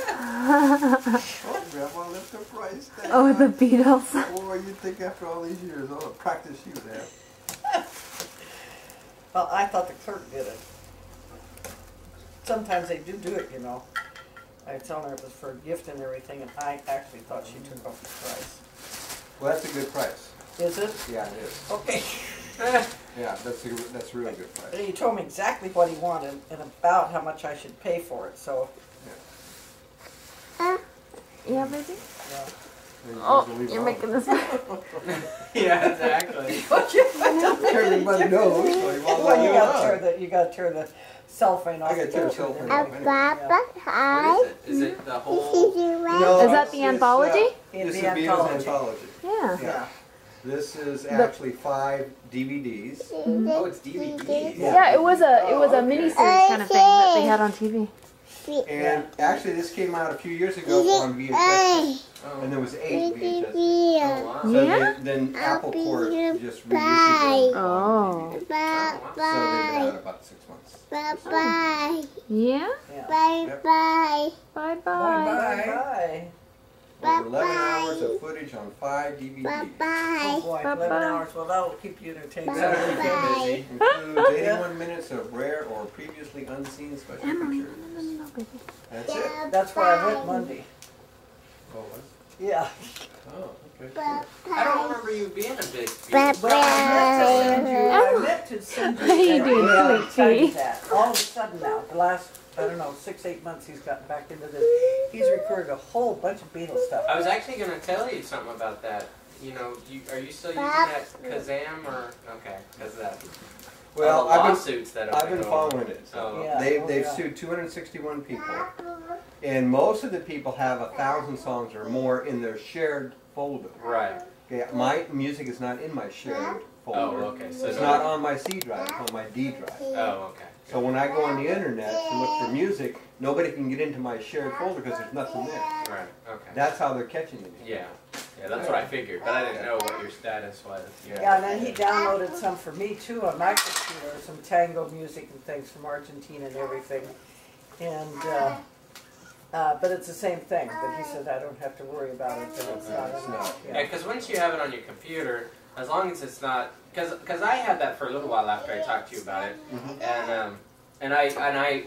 [SPEAKER 2] Oh, Grandma left the price tag.
[SPEAKER 4] Oh, the Beatles.
[SPEAKER 2] Boy, you'd think after all these years, all the practice you would have.
[SPEAKER 3] Well, I thought the clerk did it. Sometimes they do do it, you know. I was telling her it was for a gift and everything, and I actually thought she took off the price.
[SPEAKER 2] Well, that's a good price.
[SPEAKER 3] Is it?
[SPEAKER 2] Yeah, it is.
[SPEAKER 3] Okay.
[SPEAKER 2] Yeah, that's a, that's a really good price.
[SPEAKER 3] He told me exactly what he wanted and about how much I should pay for it, so,
[SPEAKER 4] Yeah, baby.
[SPEAKER 3] yeah.
[SPEAKER 2] And Yeah.
[SPEAKER 4] Oh, you're making
[SPEAKER 2] on.
[SPEAKER 4] this.
[SPEAKER 1] yeah, exactly.
[SPEAKER 2] Everybody knows. so you won't
[SPEAKER 3] Well, you gotta
[SPEAKER 2] on.
[SPEAKER 3] turn the, you gotta turn the cell phone off.
[SPEAKER 2] I gotta turn the cell phone off.
[SPEAKER 5] Papa, hi.
[SPEAKER 1] is it the whole?
[SPEAKER 2] No,
[SPEAKER 4] Is that the
[SPEAKER 2] it's, uh,
[SPEAKER 4] anthology?
[SPEAKER 3] In
[SPEAKER 2] This
[SPEAKER 3] the
[SPEAKER 2] is Beatles
[SPEAKER 3] anthology.
[SPEAKER 2] anthology.
[SPEAKER 4] Yeah.
[SPEAKER 3] Yeah.
[SPEAKER 2] This is actually five DVDs. Mm-hmm.
[SPEAKER 1] Oh, it's DVDs.
[SPEAKER 5] Yeah, it was a it was a
[SPEAKER 1] Oh,
[SPEAKER 5] mini series kind of thing that they had on TV.
[SPEAKER 2] And actually, this came out a few years ago on VHS,
[SPEAKER 1] Oh,
[SPEAKER 2] and there was eight VHS.
[SPEAKER 1] oh, wow.
[SPEAKER 2] So
[SPEAKER 5] Yeah?
[SPEAKER 2] they- then Apple Corp just reissued
[SPEAKER 6] Bye.
[SPEAKER 2] them.
[SPEAKER 5] Oh.
[SPEAKER 6] Bye oh,
[SPEAKER 2] So they've been out
[SPEAKER 6] bye.
[SPEAKER 2] about six months.
[SPEAKER 6] Bye bye.
[SPEAKER 5] Yeah.
[SPEAKER 6] Bye bye.
[SPEAKER 5] Bye bye.
[SPEAKER 3] Bye.
[SPEAKER 2] Over 11 hours of footage on five
[SPEAKER 6] Bye
[SPEAKER 2] DVDs.
[SPEAKER 3] Oh boy,
[SPEAKER 5] Bye-bye.
[SPEAKER 3] 11 hours. Well, that'll keep you entertained.
[SPEAKER 6] Bye.
[SPEAKER 1] That'll keep.
[SPEAKER 2] Includes 81 minutes of rare or previously unseen special
[SPEAKER 5] Emily,
[SPEAKER 2] features.
[SPEAKER 5] no, no, no, no, baby.
[SPEAKER 2] That's it.
[SPEAKER 3] That's where I went Monday.
[SPEAKER 2] Oh, what?
[SPEAKER 3] Yeah.
[SPEAKER 2] Oh, okay.
[SPEAKER 6] Bye
[SPEAKER 1] I don't remember you being a big
[SPEAKER 6] fan.
[SPEAKER 3] Well, I meant to send you. I meant to send you.
[SPEAKER 5] How you doing,
[SPEAKER 3] email and tell you
[SPEAKER 5] sweetie?
[SPEAKER 3] that. All of a sudden now, the last, I don't know, six, eight months he's gotten back into this. He's recorded a whole bunch of Beatles stuff.
[SPEAKER 1] I was actually going to tell you something about that. You know, you, are you still using that Kazaa or okay? Because that
[SPEAKER 2] Well,
[SPEAKER 1] all the
[SPEAKER 2] I've been,
[SPEAKER 1] lawsuits that
[SPEAKER 2] I've been
[SPEAKER 1] going on.
[SPEAKER 2] following it. So
[SPEAKER 1] Oh.
[SPEAKER 3] Yeah.
[SPEAKER 2] they've,
[SPEAKER 3] oh,
[SPEAKER 2] they've
[SPEAKER 3] yeah.
[SPEAKER 2] sued 261 people, and most of the people have a thousand songs or more in their shared folder.
[SPEAKER 1] Right.
[SPEAKER 2] Okay, my music is not in my shared folder.
[SPEAKER 1] Oh,
[SPEAKER 2] folder.
[SPEAKER 1] okay. So
[SPEAKER 2] It's
[SPEAKER 1] no-
[SPEAKER 2] not on my C drive, it's on my D drive.
[SPEAKER 1] Oh, okay.
[SPEAKER 2] So when I go on the internet to look for music, nobody can get into my shared folder because there's nothing there.
[SPEAKER 1] Right. Okay.
[SPEAKER 2] That's how they're catching me.
[SPEAKER 1] Yeah. Yeah, that's what I figured, but I didn't know what your status was. Yeah.
[SPEAKER 3] Yeah, and then he downloaded some for me too on my computer, some tango music and things from Argentina and everything. And, uh, uh, but it's the same thing, but he said I don't have to worry about it, that it's not.
[SPEAKER 2] It's.
[SPEAKER 1] Yeah, because once you have it on your computer, as long as it's not, because because I had that for a little while after I talked to you about it, and um, and I and I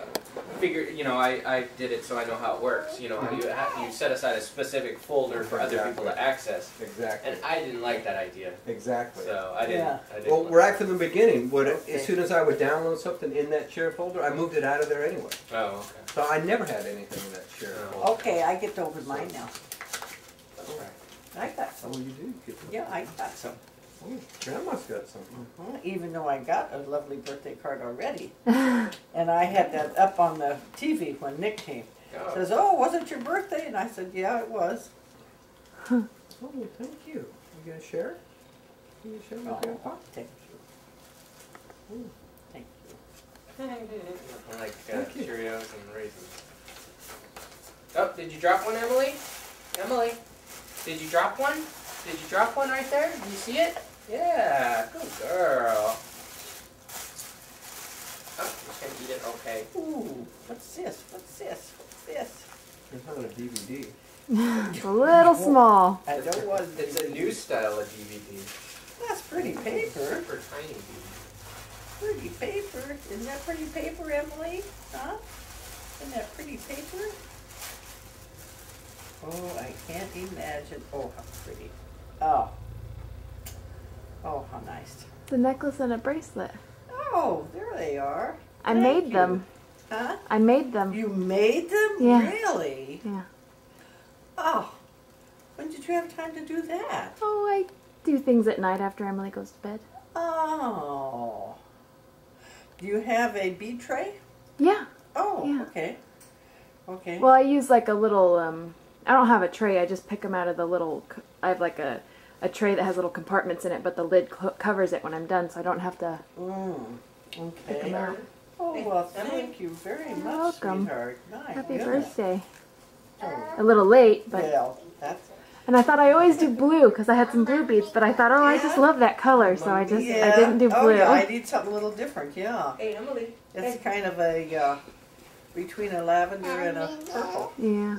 [SPEAKER 1] figured, you know, I, I did it so I know how it works. You know, how you you set aside a specific folder for other people to access,
[SPEAKER 2] Exactly.
[SPEAKER 1] and I didn't like that idea,
[SPEAKER 2] Exactly.
[SPEAKER 1] so I didn't.
[SPEAKER 3] Yeah.
[SPEAKER 1] I didn't
[SPEAKER 2] Well, right from the beginning, what,
[SPEAKER 3] Okay.
[SPEAKER 2] as soon as I would download something in that share folder, I moved it out of there anyway.
[SPEAKER 1] Oh, okay.
[SPEAKER 2] So I never had anything in that share
[SPEAKER 1] Oh.
[SPEAKER 2] folder.
[SPEAKER 3] Okay, I get to open mine now.
[SPEAKER 1] That's right.
[SPEAKER 3] I got
[SPEAKER 2] Oh, you do get.
[SPEAKER 3] Yeah, I got some.
[SPEAKER 2] Oh, Grandma's got something.
[SPEAKER 3] Well, Even though I got a lovely birthday card already. And I had that up on the TV when Nick came.
[SPEAKER 1] Oh.
[SPEAKER 3] Says, oh, was it your birthday? And I said, yeah, it was.
[SPEAKER 2] Oh, thank you. You gonna share? Can You share with
[SPEAKER 3] Oh,
[SPEAKER 2] Grandpa?
[SPEAKER 3] thank you. Hmm. Thank you.
[SPEAKER 1] I like uh,
[SPEAKER 2] Thank you.
[SPEAKER 1] Cheerios and raisins. Oh, did you drop one, Emily? Emily, did you drop one? Did you drop one right there? Did you see it? Yeah, good girl. Oh, you can eat it. Okay.
[SPEAKER 3] Ooh, what's this? What's this? What's this?
[SPEAKER 2] It's not a DVD.
[SPEAKER 5] It's a little small.
[SPEAKER 3] I know what
[SPEAKER 1] It's a new style of DVD.
[SPEAKER 3] That's pretty paper.
[SPEAKER 1] Super tiny DVD.
[SPEAKER 3] Pretty paper. Isn't that pretty paper, Emily? Huh? Isn't that pretty paper? Oh, I can't imagine. Oh, how pretty. Oh. Oh, how nice.
[SPEAKER 5] The necklace and a bracelet.
[SPEAKER 3] Oh, there they are.
[SPEAKER 5] I
[SPEAKER 3] Thank
[SPEAKER 5] made
[SPEAKER 3] you.
[SPEAKER 5] them.
[SPEAKER 3] Huh?
[SPEAKER 5] I made them.
[SPEAKER 3] You made them?
[SPEAKER 5] Yeah.
[SPEAKER 3] Really?
[SPEAKER 5] Yeah.
[SPEAKER 3] Oh. When did you have time to do that?
[SPEAKER 5] Oh, I do things at night after Emily goes to bed.
[SPEAKER 3] Oh. Do you have a bead tray?
[SPEAKER 5] Yeah.
[SPEAKER 3] Oh,
[SPEAKER 5] Yeah.
[SPEAKER 3] okay. Okay.
[SPEAKER 5] Well, I use like a little. Um, I don't have a tray. I just pick them out of the little. I have like a, a tray that has little compartments in it, but the lid cl- covers it when I'm done, so I don't have to
[SPEAKER 3] Mm,
[SPEAKER 5] pick them out.
[SPEAKER 3] Oh, well, thank you very
[SPEAKER 5] You're
[SPEAKER 3] much,
[SPEAKER 5] welcome.
[SPEAKER 3] sweetheart. My
[SPEAKER 5] Happy
[SPEAKER 3] goodness.
[SPEAKER 5] birthday.
[SPEAKER 3] Oh,
[SPEAKER 5] A little late, but
[SPEAKER 3] Well, that's,
[SPEAKER 5] and I thought I always do blue because I had some blue beads, but I thought, oh, I just love that color, so I just
[SPEAKER 3] yeah.
[SPEAKER 5] I didn't do
[SPEAKER 3] Oh,
[SPEAKER 5] blue.
[SPEAKER 3] yeah, I need something a little different, yeah.
[SPEAKER 1] Hey, Emily.
[SPEAKER 3] It's kind of a, uh, between a lavender and a purple.
[SPEAKER 5] Yeah.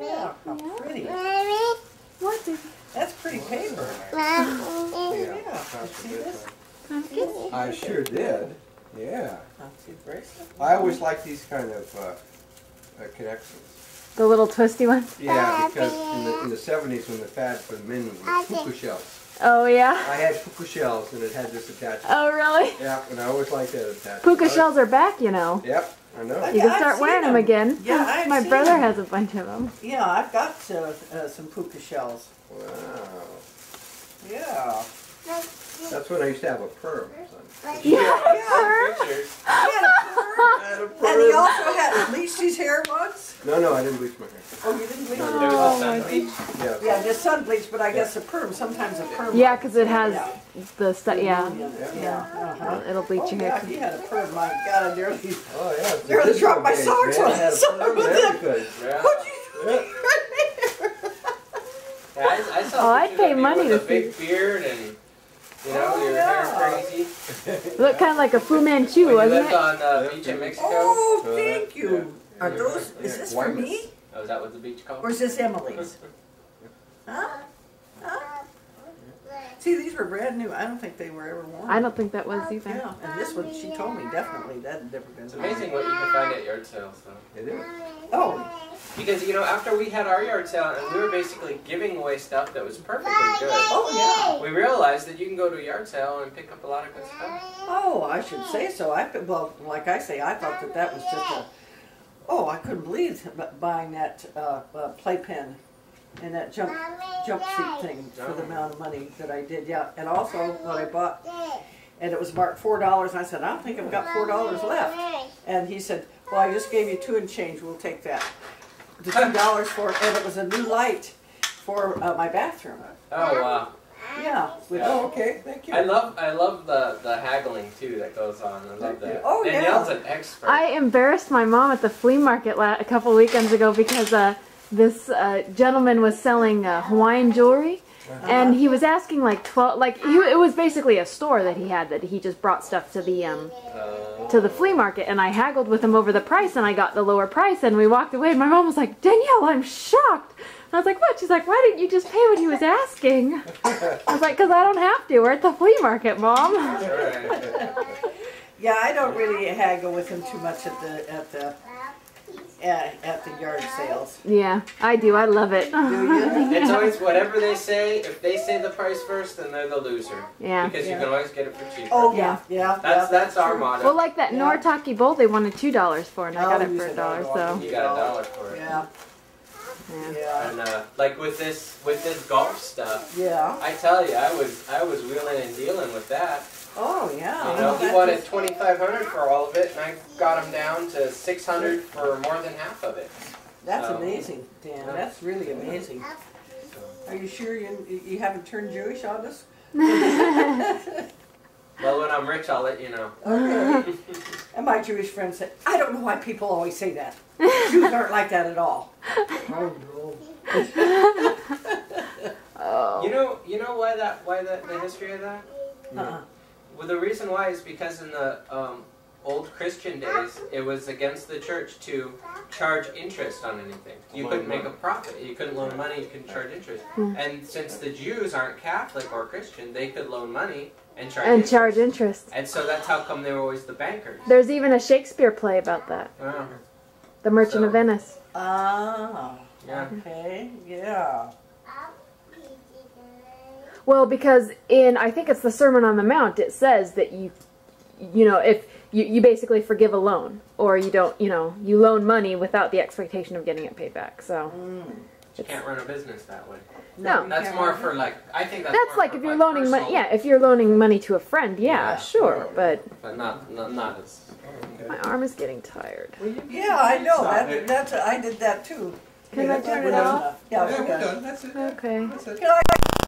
[SPEAKER 3] Yeah, how pretty.
[SPEAKER 5] What? Did
[SPEAKER 3] That's pretty paper.
[SPEAKER 2] Yeah.
[SPEAKER 3] Yeah.
[SPEAKER 2] that's
[SPEAKER 3] See this?
[SPEAKER 5] I
[SPEAKER 2] sure did. Yeah.
[SPEAKER 3] Fancy bracelet.
[SPEAKER 2] I always like these kind of uh, uh, connections.
[SPEAKER 5] The little twisty ones.
[SPEAKER 2] Yeah, because in the, in the 70s when the fad for the men was puka shells.
[SPEAKER 5] Oh yeah.
[SPEAKER 2] I had puka shells and it had this attachment.
[SPEAKER 5] Oh really?
[SPEAKER 2] Yeah, and I always liked that attachment.
[SPEAKER 5] Puka shells are back, you know.
[SPEAKER 2] Yep, I know.
[SPEAKER 5] You can start wearing them
[SPEAKER 3] them.
[SPEAKER 5] again.
[SPEAKER 3] Yeah, I've
[SPEAKER 5] My
[SPEAKER 3] seen
[SPEAKER 5] brother
[SPEAKER 3] them.
[SPEAKER 5] has a bunch of them.
[SPEAKER 3] Yeah, I've got uh, uh, some puka shells.
[SPEAKER 2] Wow.
[SPEAKER 3] Yeah.
[SPEAKER 2] That's when I used to have a perm. son.
[SPEAKER 3] Yeah.
[SPEAKER 1] Pictures.
[SPEAKER 3] He had a perm.
[SPEAKER 2] I had a
[SPEAKER 3] And he
[SPEAKER 2] perm.
[SPEAKER 3] also had bleached his hair once.
[SPEAKER 2] No, no, I didn't bleach my hair.
[SPEAKER 3] Oh, you didn't bleach
[SPEAKER 1] There
[SPEAKER 3] it?
[SPEAKER 1] was
[SPEAKER 4] Oh,
[SPEAKER 1] a sun
[SPEAKER 4] my
[SPEAKER 1] bleach.
[SPEAKER 2] Yeah.
[SPEAKER 3] Yeah, just sun bleach, but I guess a perm, sometimes a perm.
[SPEAKER 4] Yeah, because it has
[SPEAKER 3] Yeah.
[SPEAKER 4] the stuff. Yeah,
[SPEAKER 3] Yeah, uh-huh.
[SPEAKER 4] it'll bleach
[SPEAKER 3] Oh,
[SPEAKER 4] your
[SPEAKER 3] yeah,
[SPEAKER 4] hair.
[SPEAKER 3] if you had a perm, my God, I nearly,
[SPEAKER 2] Oh yeah. it's a
[SPEAKER 3] Nearly
[SPEAKER 2] disco
[SPEAKER 3] dropped my
[SPEAKER 2] days,
[SPEAKER 3] socks
[SPEAKER 2] man.
[SPEAKER 3] when I
[SPEAKER 2] Had a
[SPEAKER 3] saw
[SPEAKER 2] perm
[SPEAKER 3] it.
[SPEAKER 2] and everything.
[SPEAKER 1] Yeah.
[SPEAKER 3] what'd you
[SPEAKER 1] Yeah, I, I saw
[SPEAKER 4] Oh, I'd
[SPEAKER 1] pictures
[SPEAKER 4] pay
[SPEAKER 1] of you
[SPEAKER 4] money
[SPEAKER 1] with
[SPEAKER 4] to
[SPEAKER 1] a big beard and you know
[SPEAKER 3] Oh,
[SPEAKER 1] your
[SPEAKER 3] yeah.
[SPEAKER 1] hair crazy.
[SPEAKER 4] Look kind of like a Fu Manchu,
[SPEAKER 1] you
[SPEAKER 4] wasn't
[SPEAKER 1] lived
[SPEAKER 4] it?
[SPEAKER 1] on the beach in Mexico.
[SPEAKER 3] Oh,
[SPEAKER 2] Uh,
[SPEAKER 3] thank you.
[SPEAKER 2] yeah.
[SPEAKER 3] Are those,
[SPEAKER 2] Yeah.
[SPEAKER 3] is this for me?
[SPEAKER 1] Oh, is that what the beach called?
[SPEAKER 3] Or is this Emily's? Huh? Huh? See, these were brand new. I don't think they were ever worn.
[SPEAKER 4] I don't think that was either.
[SPEAKER 3] Yeah, and this one, she told me definitely that had never been.
[SPEAKER 1] It's amazing what you can find at yard sales, though.
[SPEAKER 2] It is.
[SPEAKER 3] Oh,
[SPEAKER 1] Because you know, after we had our yard sale and we were basically giving away stuff that was perfectly good,
[SPEAKER 3] oh yeah.
[SPEAKER 1] we realized that you can go to a yard sale and pick up a lot of good stuff.
[SPEAKER 3] Oh, I should say so. I could- well, like I say, I thought that that was just a. Oh, I couldn't believe buying that uh, uh, playpen and that jump jumpsuit thing for the amount of money that I did. Yeah, and also what I bought, and it was marked four dollars. I said, I don't think I've got four dollars left. And he said, Well, I just gave you two and change. We'll take that. The two dollars for, and it was a new light for uh, my bathroom.
[SPEAKER 1] Oh wow!
[SPEAKER 3] Yeah. With,
[SPEAKER 2] Oh, okay. Thank you.
[SPEAKER 1] I love I love the the haggling too that goes on. I love that.
[SPEAKER 3] Oh, yeah.
[SPEAKER 1] Danielle's an expert.
[SPEAKER 4] I embarrassed my mom at the flea market la- a couple weekends ago because uh, this uh, gentleman was selling uh, Hawaiian jewelry. And he was asking like twelve, like he, it was basically a store that he had that he just brought stuff to the um
[SPEAKER 1] Uh,
[SPEAKER 4] to the flea market, and I haggled with him over the price, and I got the lower price, and we walked away. And my mom was like, Danielle, I'm shocked. And I was like, what? She's like, why didn't you just pay what he was asking? I was like, because I don't have to. We're at the flea market, mom.
[SPEAKER 3] Yeah, I don't really haggle with him too much at the at the at, at the yard sales.
[SPEAKER 4] Yeah, I do. I love it.
[SPEAKER 3] Do you?
[SPEAKER 1] It's always whatever they say. If they say the price first, then they're the loser.
[SPEAKER 4] Yeah.
[SPEAKER 1] Because you can always get it for cheaper.
[SPEAKER 3] Oh yeah, yeah.
[SPEAKER 1] That's
[SPEAKER 3] yeah,
[SPEAKER 1] that's our motto.
[SPEAKER 4] Well, like that
[SPEAKER 3] Yeah.
[SPEAKER 4] Noritake bowl, they wanted two dollars for, and I got it for a dollar. So
[SPEAKER 3] one.
[SPEAKER 1] you got a dollar for it.
[SPEAKER 3] Yeah,
[SPEAKER 4] yeah.
[SPEAKER 3] yeah,
[SPEAKER 1] And uh, like with this with this golf stuff,
[SPEAKER 3] yeah.
[SPEAKER 1] I tell you, I was I was wheeling and dealing with that.
[SPEAKER 3] Oh yeah.
[SPEAKER 1] You know, he wanted
[SPEAKER 3] is-
[SPEAKER 1] twenty five hundred for all of it, and I got him down to six hundred for more than half of it.
[SPEAKER 3] That's
[SPEAKER 1] so-
[SPEAKER 3] amazing, Dan.
[SPEAKER 1] Yeah.
[SPEAKER 3] That's really amazing. Are you sure you you haven't turned Jewish on us?
[SPEAKER 1] Well, when I'm rich, I'll let you know.
[SPEAKER 3] Okay. and my Jewish friend said, I don't know why people always say that. Jews aren't like that at all. Oh no.
[SPEAKER 4] Oh.
[SPEAKER 1] You know, you know why that why that the history of that?
[SPEAKER 3] Uh-uh.
[SPEAKER 1] Well, the reason why is because in the um, old Christian days, it was against the church to charge interest on anything. You couldn't make a profit. You couldn't loan money. You couldn't charge interest. And since the Jews aren't Catholic or Christian, they could loan money and charge
[SPEAKER 4] and
[SPEAKER 1] interest.
[SPEAKER 4] charge interest.
[SPEAKER 1] And so that's how come they were always the bankers.
[SPEAKER 4] There's even a Shakespeare play about that,
[SPEAKER 1] Oh,
[SPEAKER 4] The Merchant of Venice.
[SPEAKER 3] Ah.
[SPEAKER 1] yeah.
[SPEAKER 3] Okay. Yeah.
[SPEAKER 4] Well, because in I think it's the Sermon on the Mount, it says that you, you know, if you, you basically forgive a loan, or you don't, you know, you loan money without the expectation of getting it paid back. So
[SPEAKER 3] Mm.
[SPEAKER 1] You can't run a business that way.
[SPEAKER 4] No.
[SPEAKER 3] you
[SPEAKER 1] That's more for like I think that's,
[SPEAKER 4] that's like if you're
[SPEAKER 1] like,
[SPEAKER 4] loaning money. Yeah, if you're loaning money to a friend, yeah,
[SPEAKER 1] Yeah.
[SPEAKER 4] sure. But
[SPEAKER 1] but not not, not as.
[SPEAKER 4] my arm is getting tired.
[SPEAKER 3] Yeah, I know.
[SPEAKER 1] Stop
[SPEAKER 3] That,
[SPEAKER 1] it.
[SPEAKER 3] that's I did that too.
[SPEAKER 4] Can I turn it off?
[SPEAKER 3] Yeah,
[SPEAKER 2] Yeah,
[SPEAKER 3] we're
[SPEAKER 2] we're
[SPEAKER 3] done.
[SPEAKER 2] done. That's it.
[SPEAKER 4] Okay.
[SPEAKER 2] That's it.
[SPEAKER 3] Can I